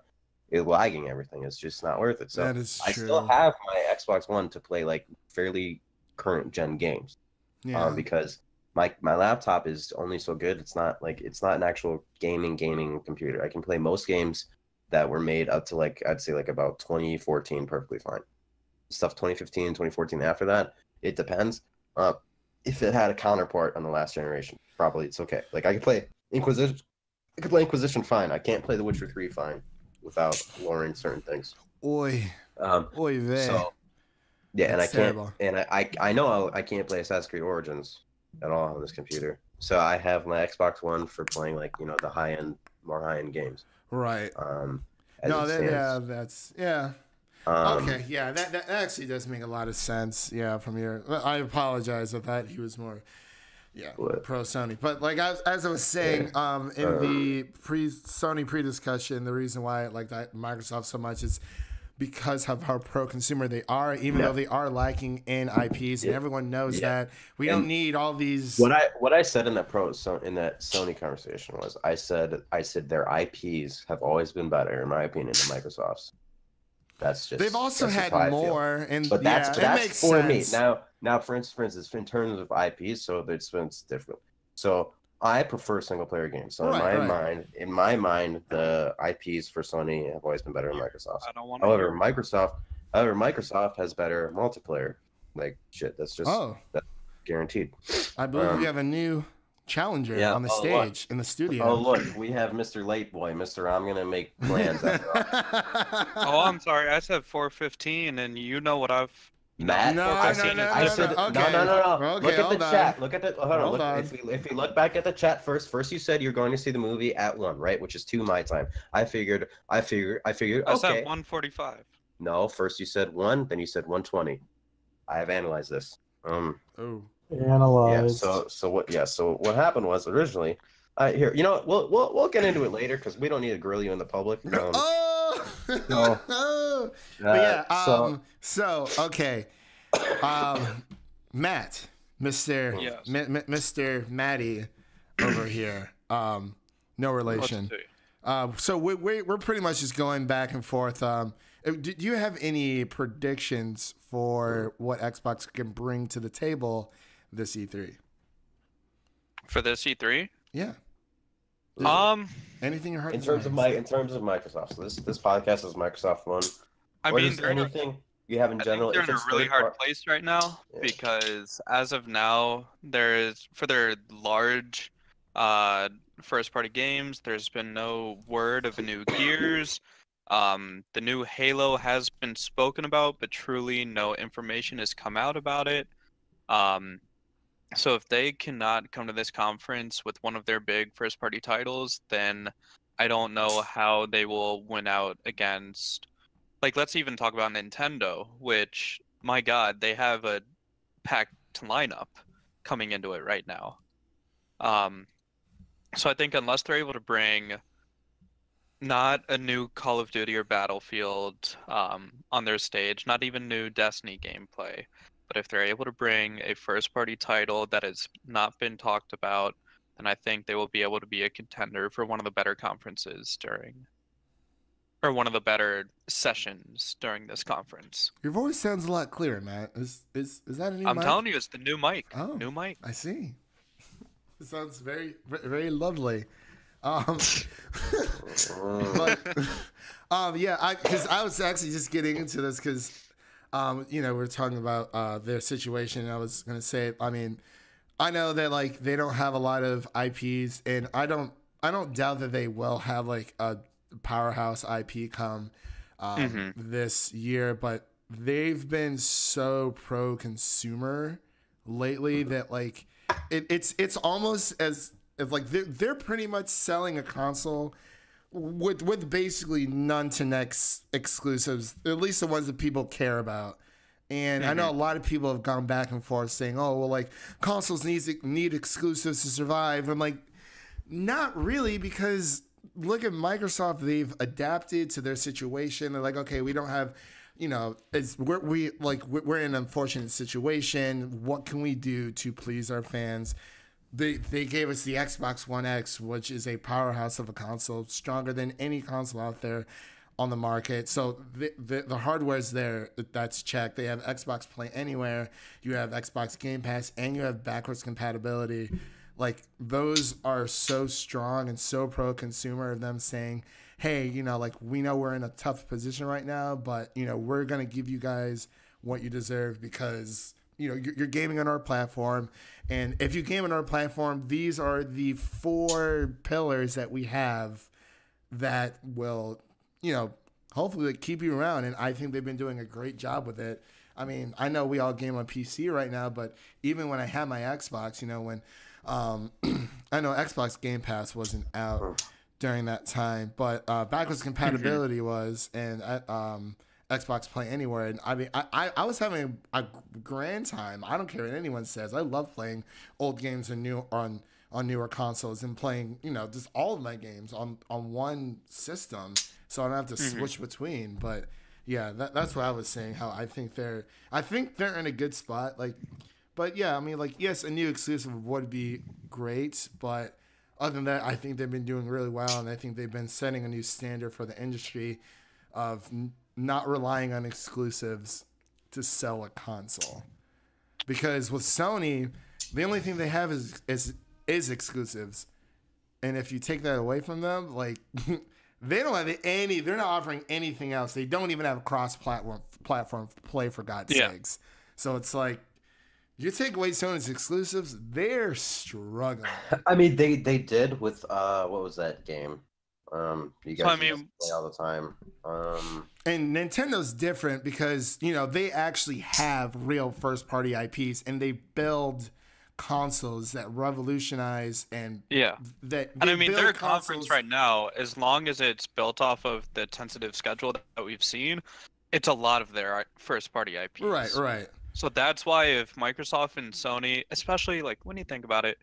is lagging everything. It's just not worth it. So that is I still have my Xbox One to play like fairly current gen games, yeah. um, because my my laptop is only so good. It's not like it's not an actual gaming gaming computer. I can play most games that were made up to like I'd say like about 2014 perfectly fine. Stuff 2015, 2014 after that, it depends. Uh, if it had a counterpart on the last generation, probably it's okay. Like I could play Inquisition, I could play Inquisition fine. I can't play The Witcher 3 fine without lowering certain things. Oi, Um, oi, there. so yeah, and I That's can't, terrible. and I, I I know I can't play Assassin's Creed Origins at all on this computer. So I have my Xbox One for playing like you know the high end, more high end games. right. Um, as No, that, yeah, that's yeah. Um, okay, yeah, that, that actually does make a lot of sense. Yeah, from your, I apologize. I thought he was more, yeah, pro Sony. But like as, as I was saying, um, in Uh. the pre Sony pre discussion, the reason why I like that Microsoft so much is because of how pro consumer they are. Even Yeah. though they are lacking in IPs, and Yeah. everyone knows Yeah. that we And don't need all these. What I what I said in that pro so in that Sony conversation was I said I said their IPs have always been better in my opinion than Microsoft's. That's just They've also had how I feel. more, and But that's yeah, but it that's makes for sense. me. Now now for instance, for instance, in terms of IPs, so it's it's different. So I prefer single player games. So in my right. mind, in my mind, the IPs for Sony have always been better than Microsoft. I don't want However, Microsoft however, Microsoft has better multiplayer. Like shit, that's just oh, guaranteed. I believe um, we have a new challenger yeah, on the oh, look. stage in the studio. Oh look, we have Mr. Late Boy, Mr. I'm gonna make plans after. (laughs) Oh, I'm sorry. I said 415, and you know what I've. Matt, No, I no, said, no, I no, said, no, no, okay. no, no, no. Okay, look at the on. chat. Look at the. Hold on. Hold look, on. If we if we look back at the chat first, first you said you're going to see the movie at one, right? Which is two my time. I figured. I figured. I figured. I said Okay. 145. No, first you said one, then you said 120. I have analyzed this. Um. oh. Yeah. So so what? Yeah. So what happened was originally. I here. You know? We'll we'll we'll get into it later because we don't need to grill you in the public. Um, (laughs) oh. no. but yeah. uh, so Um. So okay. Um. Matt, Mister, Yes. Mi- Mi- Mister Matty, over here. Um. No Let's relation. see. Uh, so we, we, we're pretty much just going back and forth. Um, uh, do, do you have any predictions for what Xbox can bring to the table this E3? For this E3? Yeah. Um, Anything you heard? in terms of my in terms of Microsoft. So this this podcast is Microsoft one. I What mean, is they're a- anything you have in I general? think they're if in a it's really hard par- place right now Yeah. because as of now, there is for their large uh, first-party games. There's been no word of a new Gears. Um, the new Halo has been spoken about, but truly no information has come out about it. Um, so if they cannot come to this conference with one of their big first-party titles, then I don't know how they will win out against like let's even talk about Nintendo, which my god, they have a packed lineup coming into it right now. Um so I think unless they're able to bring not a new Call of Duty or Battlefield um, on their stage, not even new Destiny gameplay, but if they're able to bring a first party title that has not been talked about, then I think they will be able to be a contender for one of the better conferences during or one of the better sessions during this conference. Your voice sounds a lot clearer, Matt. Is is is that a new I'm mic? telling you, it's the new mic. Oh. New mic. I see. (laughs) It sounds very very lovely. Um, (laughs) but (laughs) um, yeah, I because I was actually just getting into this because um, you know we're talking about uh, their situation. I was gonna say, I mean, I know that like they don't have a lot of IPs, and I don't I don't doubt that they will have like a powerhouse IP come um, Mhm. this year, but they've been so pro consumer lately that like it, it's it's almost as if like they're, they're pretty much selling a console with with basically none to next exclusives, at least the ones that people care about. And I know mm-hmm. a lot of people have gone back and forth saying, "Oh, well, like consoles needs need exclusives to survive." I'm like, not really, because look at Microsoft. They've adapted to their situation. They're like, okay, we don't have, you know, it's we're, we like we're we're in an unfortunate situation. What can we do to please our fans? They they gave us the Xbox One X, which is a powerhouse of a console, stronger than any console out there on the market. So the the, the hardware's there. That's checked. They have Xbox Play Anywhere. You have Xbox Game Pass, and you have backwards compatibility. Like those are so strong and so pro consumer of them saying, "Hey, you know, like we know we're in a tough position right now, but you know we're gonna give you guys what you deserve because." You know, you're, gaming on our platform, and if you game on our platform, these are the four pillars that we have that will, you know, hopefully keep you around. And I think they've been doing a great job with it. I mean, I know we all game on PC right now, but even when I had my Xbox, you know, when um, (clears throat) I know Xbox Game Pass wasn't out during that time, but uh, backwards compatibility was, and uh, um, Xbox Play Anywhere. And I mean, I, I, I was having a grand time. I don't care what anyone says. I love playing old games and new on on newer consoles and playing, you know, just all of my games on on one system, so I don't have to mm-hmm. switch between. But yeah, that, that's what I was saying. How I think they're, I think they're in a good spot. Like, but yeah, I mean, like, yes, a new exclusive would be great, but other than that, I think they've been doing really well, and I think they've been setting a new standard for the industry of not relying on exclusives to sell a console. Because with Sony, the only thing they have is is is exclusives, and if you take that away from them, like (laughs) they don't have any, they're not offering anything else. They don't even have cross platform platform play for God's Yeah. sakes. So it's like you take away Sony's exclusives, they're struggling. I mean, they they did with uh, what was that game? Um, you So, guys I mean- play all the time. Um, And Nintendo's different because, you know, they actually have real first party IPs and they build consoles that revolutionize and Yeah. that And they I mean, build their conference right now, as long as it's built off of the tentative schedule that we've seen, it's a lot of their first party IPs. Right, right. So that's why if Microsoft and Sony, especially like when you think about it,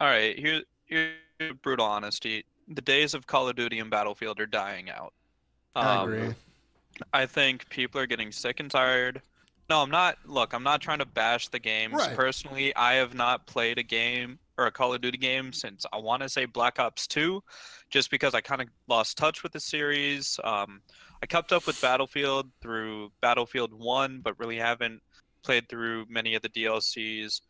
all right, here, here's brutal honesty: the days of Call of Duty and Battlefield are dying out. I Um, agree. I think people are getting sick and tired. No, I'm not. Look, I'm not trying to bash the games. Right. Personally, I have not played a game or a Call of Duty game since I want to say Black Ops 2, just because I kind of lost touch with the series. Um, I kept up with Battlefield through Battlefield 1, but really haven't played through many of the DLCs.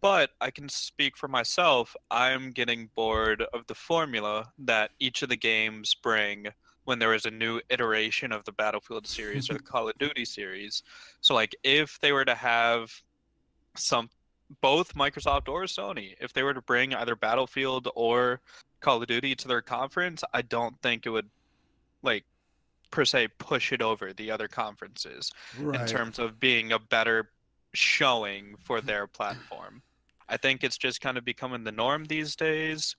But I can speak for myself. I'm getting bored of the formula that each of the games bring when there is a new iteration of the Battlefield series or the (laughs) Call of Duty series. So like if they were to have some both Microsoft or Sony, if they were to bring either Battlefield or Call of Duty to their conference, I don't think it would like per se push it over the other conferences Right. in terms of being a better showing for their platform. I think it's just kind of becoming the norm these days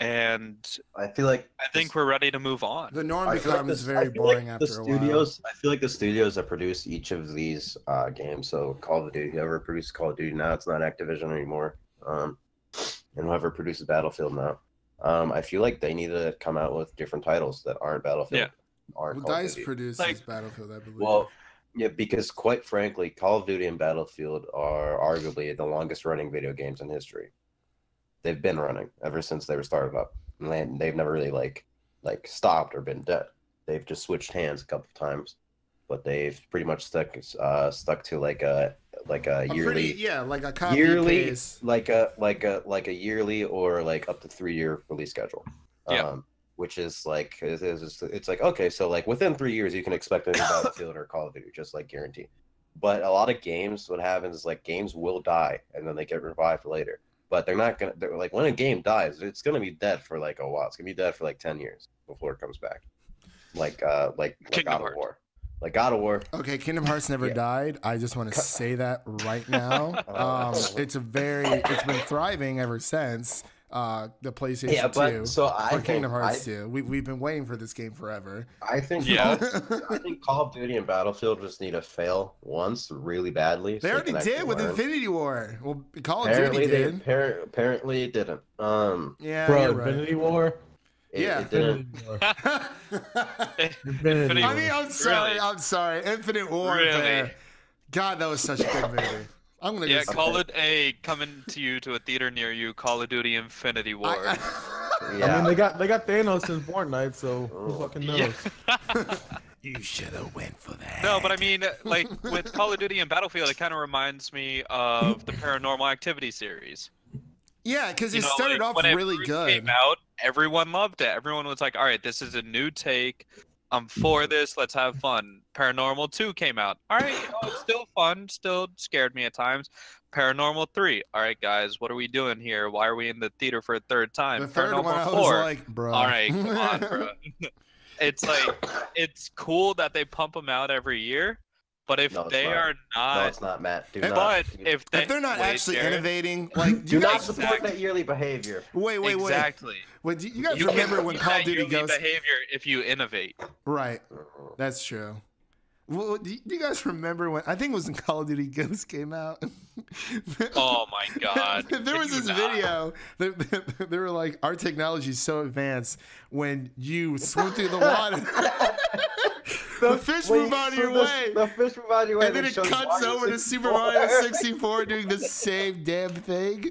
and I feel like I think we're ready to move on. the norm I feel like becomes very feel like boring the after a while. studios. I feel like the studios that produce each of these uh, games. So Call of Duty, whoever produces Call of Duty now, it's not Activision anymore. Um, and whoever produces Battlefield now, um, I feel like they need to come out with different titles that aren't Battlefield. Aren't Well, Call of Dice Duty. produces Like- Battlefield, I believe. Well, yeah, because quite frankly, Call of Duty and Battlefield are arguably the longest running video games in history. They've been running ever since they were started up. And they- they've never really like like stopped or been dead. they've just switched hands a couple of times, but they've pretty much stuck uh stuck to like a like a A yearly pretty, yeah, like a copy yearly paste. like a like a like a yearly or like up to three year release schedule. Yeah. Um, which is like it's, it's, it's like okay, so like within three years you can expect a new (laughs) Battlefield or Call of Duty, just like guarantee. But a lot of games, what happens is like games will die and then they get revived later. But they're not gonna they're, like when a game dies, it's gonna be dead for like a while. It's gonna be dead for like ten years before it comes back. Like uh like, like Kingdom God of War. Like God of War. Okay, Kingdom Hearts never Yeah. died. I just want to (laughs) say that right now. (laughs) Um, it's a very, it's been thriving ever since uh, the PlayStation Yeah, 2 so I or think Kingdom I, Hearts 2. We, we've been waiting for this game forever. I think Yeah. I think Call of Duty and Battlefield just need to fail once really badly. They so already can did actually with learn. Infinity War. Well, Call of Apparently Duty they did. appar- apparently it didn't. Um, Yeah, Bro, right. Infinity War. it, Yeah. it didn't. Infinity War. (laughs) I mean, I'm sorry. Really? I'm sorry. Infinite War. Really? God, that was such a good movie. I'm gonna Yeah, just call it a coming to you to a theater near you. Call of Duty Infinity War. I, Yeah. I mean, they got they got Thanos in Fortnite, so who Oh. fucking knows? Yeah. (laughs) you should have went for that. No, but I mean, like with Call of Duty and Battlefield, it kind of reminds me of the Paranormal Activity series. yeah, because You it know, started like, off when really first good. Came out, everyone loved it. Everyone was like, "All right, this is a new take. I'm for this. Let's have fun." Paranormal 2 came out. All right, you know, it's still fun. Still scared me at times. Paranormal 3. All right, guys, what are we doing here? Why are we in the theater for a third time? The third Paranormal one, I 4. was like, bro. All right, come on, (laughs) bro. it's like it's cool that they pump them out every year, but if No, it's they not. are no, not, it's not, Matt. Do not. but do- (laughs) if they if they're not wait, actually Jared, innovating, like, do you not guys, support exactly. that yearly behavior. wait, wait, wait. exactly. Wait, do you guys You remember when Call of Duty goes? behavior if you innovate. Right, that's true. Well, do you guys remember when I think it was when Call of Duty Ghosts came out? (laughs) Oh my god! (laughs) there was this not? video. They, they were like, "Our technology is so advanced. When you swim through the water, the fish move out of your the- way, The fish move out of your way. and then it cuts Mario over to Super Mario 64 doing the same damn thing."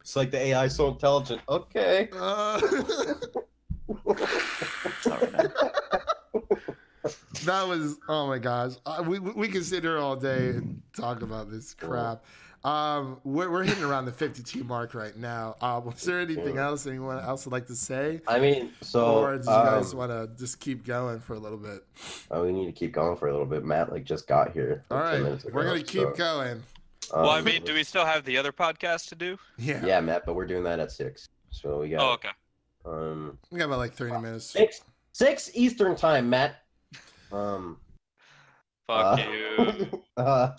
It's like the AI is so intelligent. Okay. Uh, (laughs) Sorry, that was oh my gosh. Uh, we we can sit here all day and talk about this crap. Um, we're, we're hitting around the 52 mark right now. Uh, was there anything else anyone else would like to say? I mean, so or did you guys um, want to just keep going for a little bit? oh, we need to keep going for a little bit. Matt like just got here. All like, 10 right, we're gonna keep so, going. Well, I um, mean, do we still have the other podcast to do? Yeah. Yeah, Matt, but we're doing that at six. So we got Oh, okay. um we got about like 30 minutes. six six Eastern time, Matt. Um. Fuck uh, you. (laughs) uh,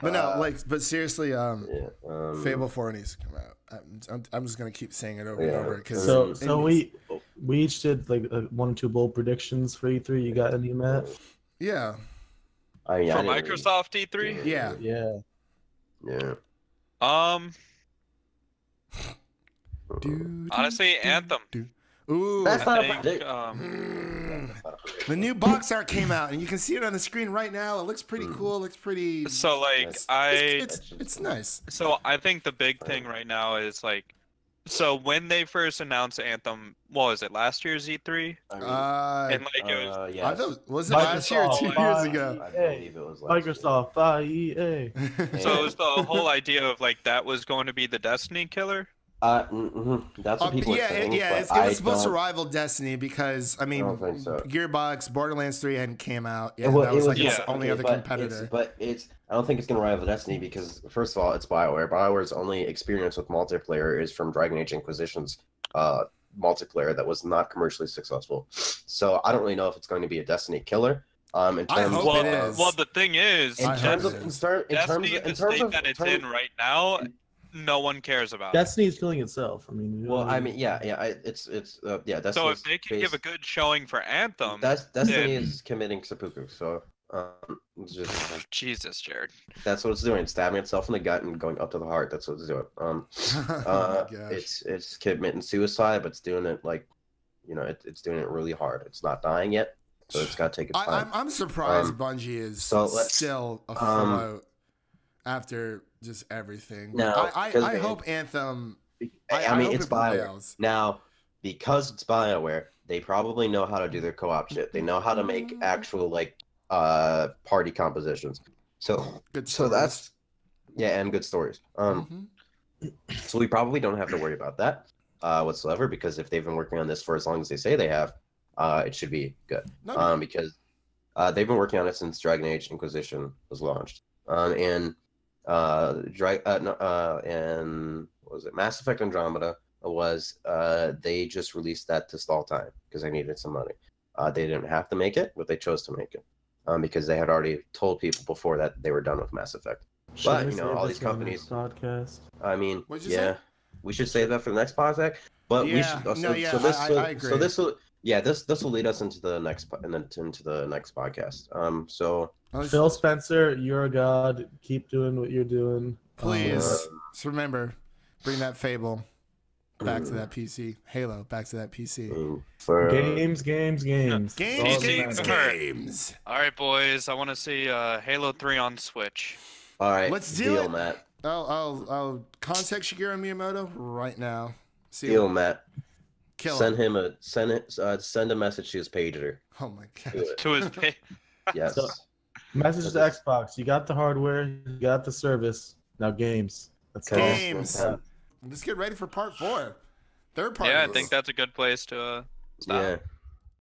But no, uh, like, but seriously, um, yeah, um, Fable 4 needs to come out. I'm, I'm, I'm just gonna keep saying it over Yeah, and over because So so we we each did like uh, one or two bold predictions for E3. You got any, Matt? yeah, I mean, I For didn't Microsoft E3? yeah. Yeah. Yeah. Um, (laughs) Do, honestly, do, Anthem. Do. Ooh, That's I not a think, predict- um, Mm. That's not a prediction. The new box art came out, and you can see it on the screen right now. It looks pretty Mm. cool. It looks pretty. so like Yes. I it's, it's it's nice. So I think the big thing right now is like, so when they first announced Anthem, what was it last year's E3? I mean, Uh, And like it was, uh, I thought, was it last year or two years uh, ago? I believe it was last. Microsoft by EA. (laughs) so it was the whole idea of like that was going to be the Destiny killer. Uh, mm-hmm. That's what Uh, yeah, are saying. yeah, it's, it was I supposed to don't- rival Destiny because I mean, don't think so. Gearbox, Borderlands Three hadn't came out. Yeah, Well, that it was like its yeah, only okay, other but competitor. It's, but it's I don't think it's gonna rival Destiny because first of all, it's Bioware. Bioware's only experience with multiplayer is from Dragon Age Inquisition's uh, multiplayer that was not commercially successful. So I don't really know if it's going to be a Destiny killer. Um, in I terms hope well, of, is. well, the thing is, in I terms of in, ter- in terms Destiny, of, the in terms state of, that it's term- in right now, no one cares about. it. Destiny's killing itself. I mean. you Well, I mean, yeah, yeah, I, it's it's uh, yeah. Destiny's So if they can give a good showing for Anthem, That's Destiny then- is committing seppuku, so um, just (sighs) Jesus, Jared. that's what it's doing. It's stabbing itself in the gut and going up to the heart. That's what it's doing. Um, (laughs) oh uh, my gosh. it's it's committing suicide, but it's doing it like, you know, it, it's doing it really hard. It's not dying yet, so it's got to take its I, time. I'm, I'm surprised Um, Bungie is so let's- still um, afloat after just everything. No, I, I, I hope Anthem. I, I mean, it's it Bioware now because it's Bioware. They probably know how to do their co-op shit. They know how to make Mm-hmm. actual like uh party compositions. So Good. so that's yeah, and good stories. Um, Mhm. so we probably don't have to worry about that uh whatsoever because if they've been working on this for as long as they say they have, uh, it should be good. No, um, because uh, they've been working on it since Dragon Age Inquisition was launched. Um, and uh, Dra- uh, uh, and what was it Mass Effect Andromeda was uh, they just released that to stall time because they needed some money. Uh, they didn't have to make it, but they chose to make it um, because they had already told people before that they were done with Mass Effect. Should But, you know, all these for the companies- next Podcast. I mean, yeah, say? we should save that for the next podcast. But we Yeah, should. uh, So, no, yeah, so this, I- so, I so this will, yeah, this this will lead us into the next and then into the next podcast. Um, so I was- Phil Spencer, you're a god. Keep doing what you're doing. Please. Um, So remember, bring that Fable back to that PC. Halo back to that PC. for games, games, games. Games, That's all that games, games. All right, boys. I want to see uh, Halo 3 on Switch. all right, Let's do deal, it. Matt. I'll, I'll, I'll contact Shigeru Miyamoto right now. See Deal, Matt. Kill send him. him a send it. Uh, send a message to his pager. Oh my god. To his (laughs) pager. Yes. So- Message to Xbox. You got the hardware. You got the service. Now games. Let's Games. Yeah. Let's get ready for part four. Third part. yeah, I think that's a good place to uh, stop. Yeah.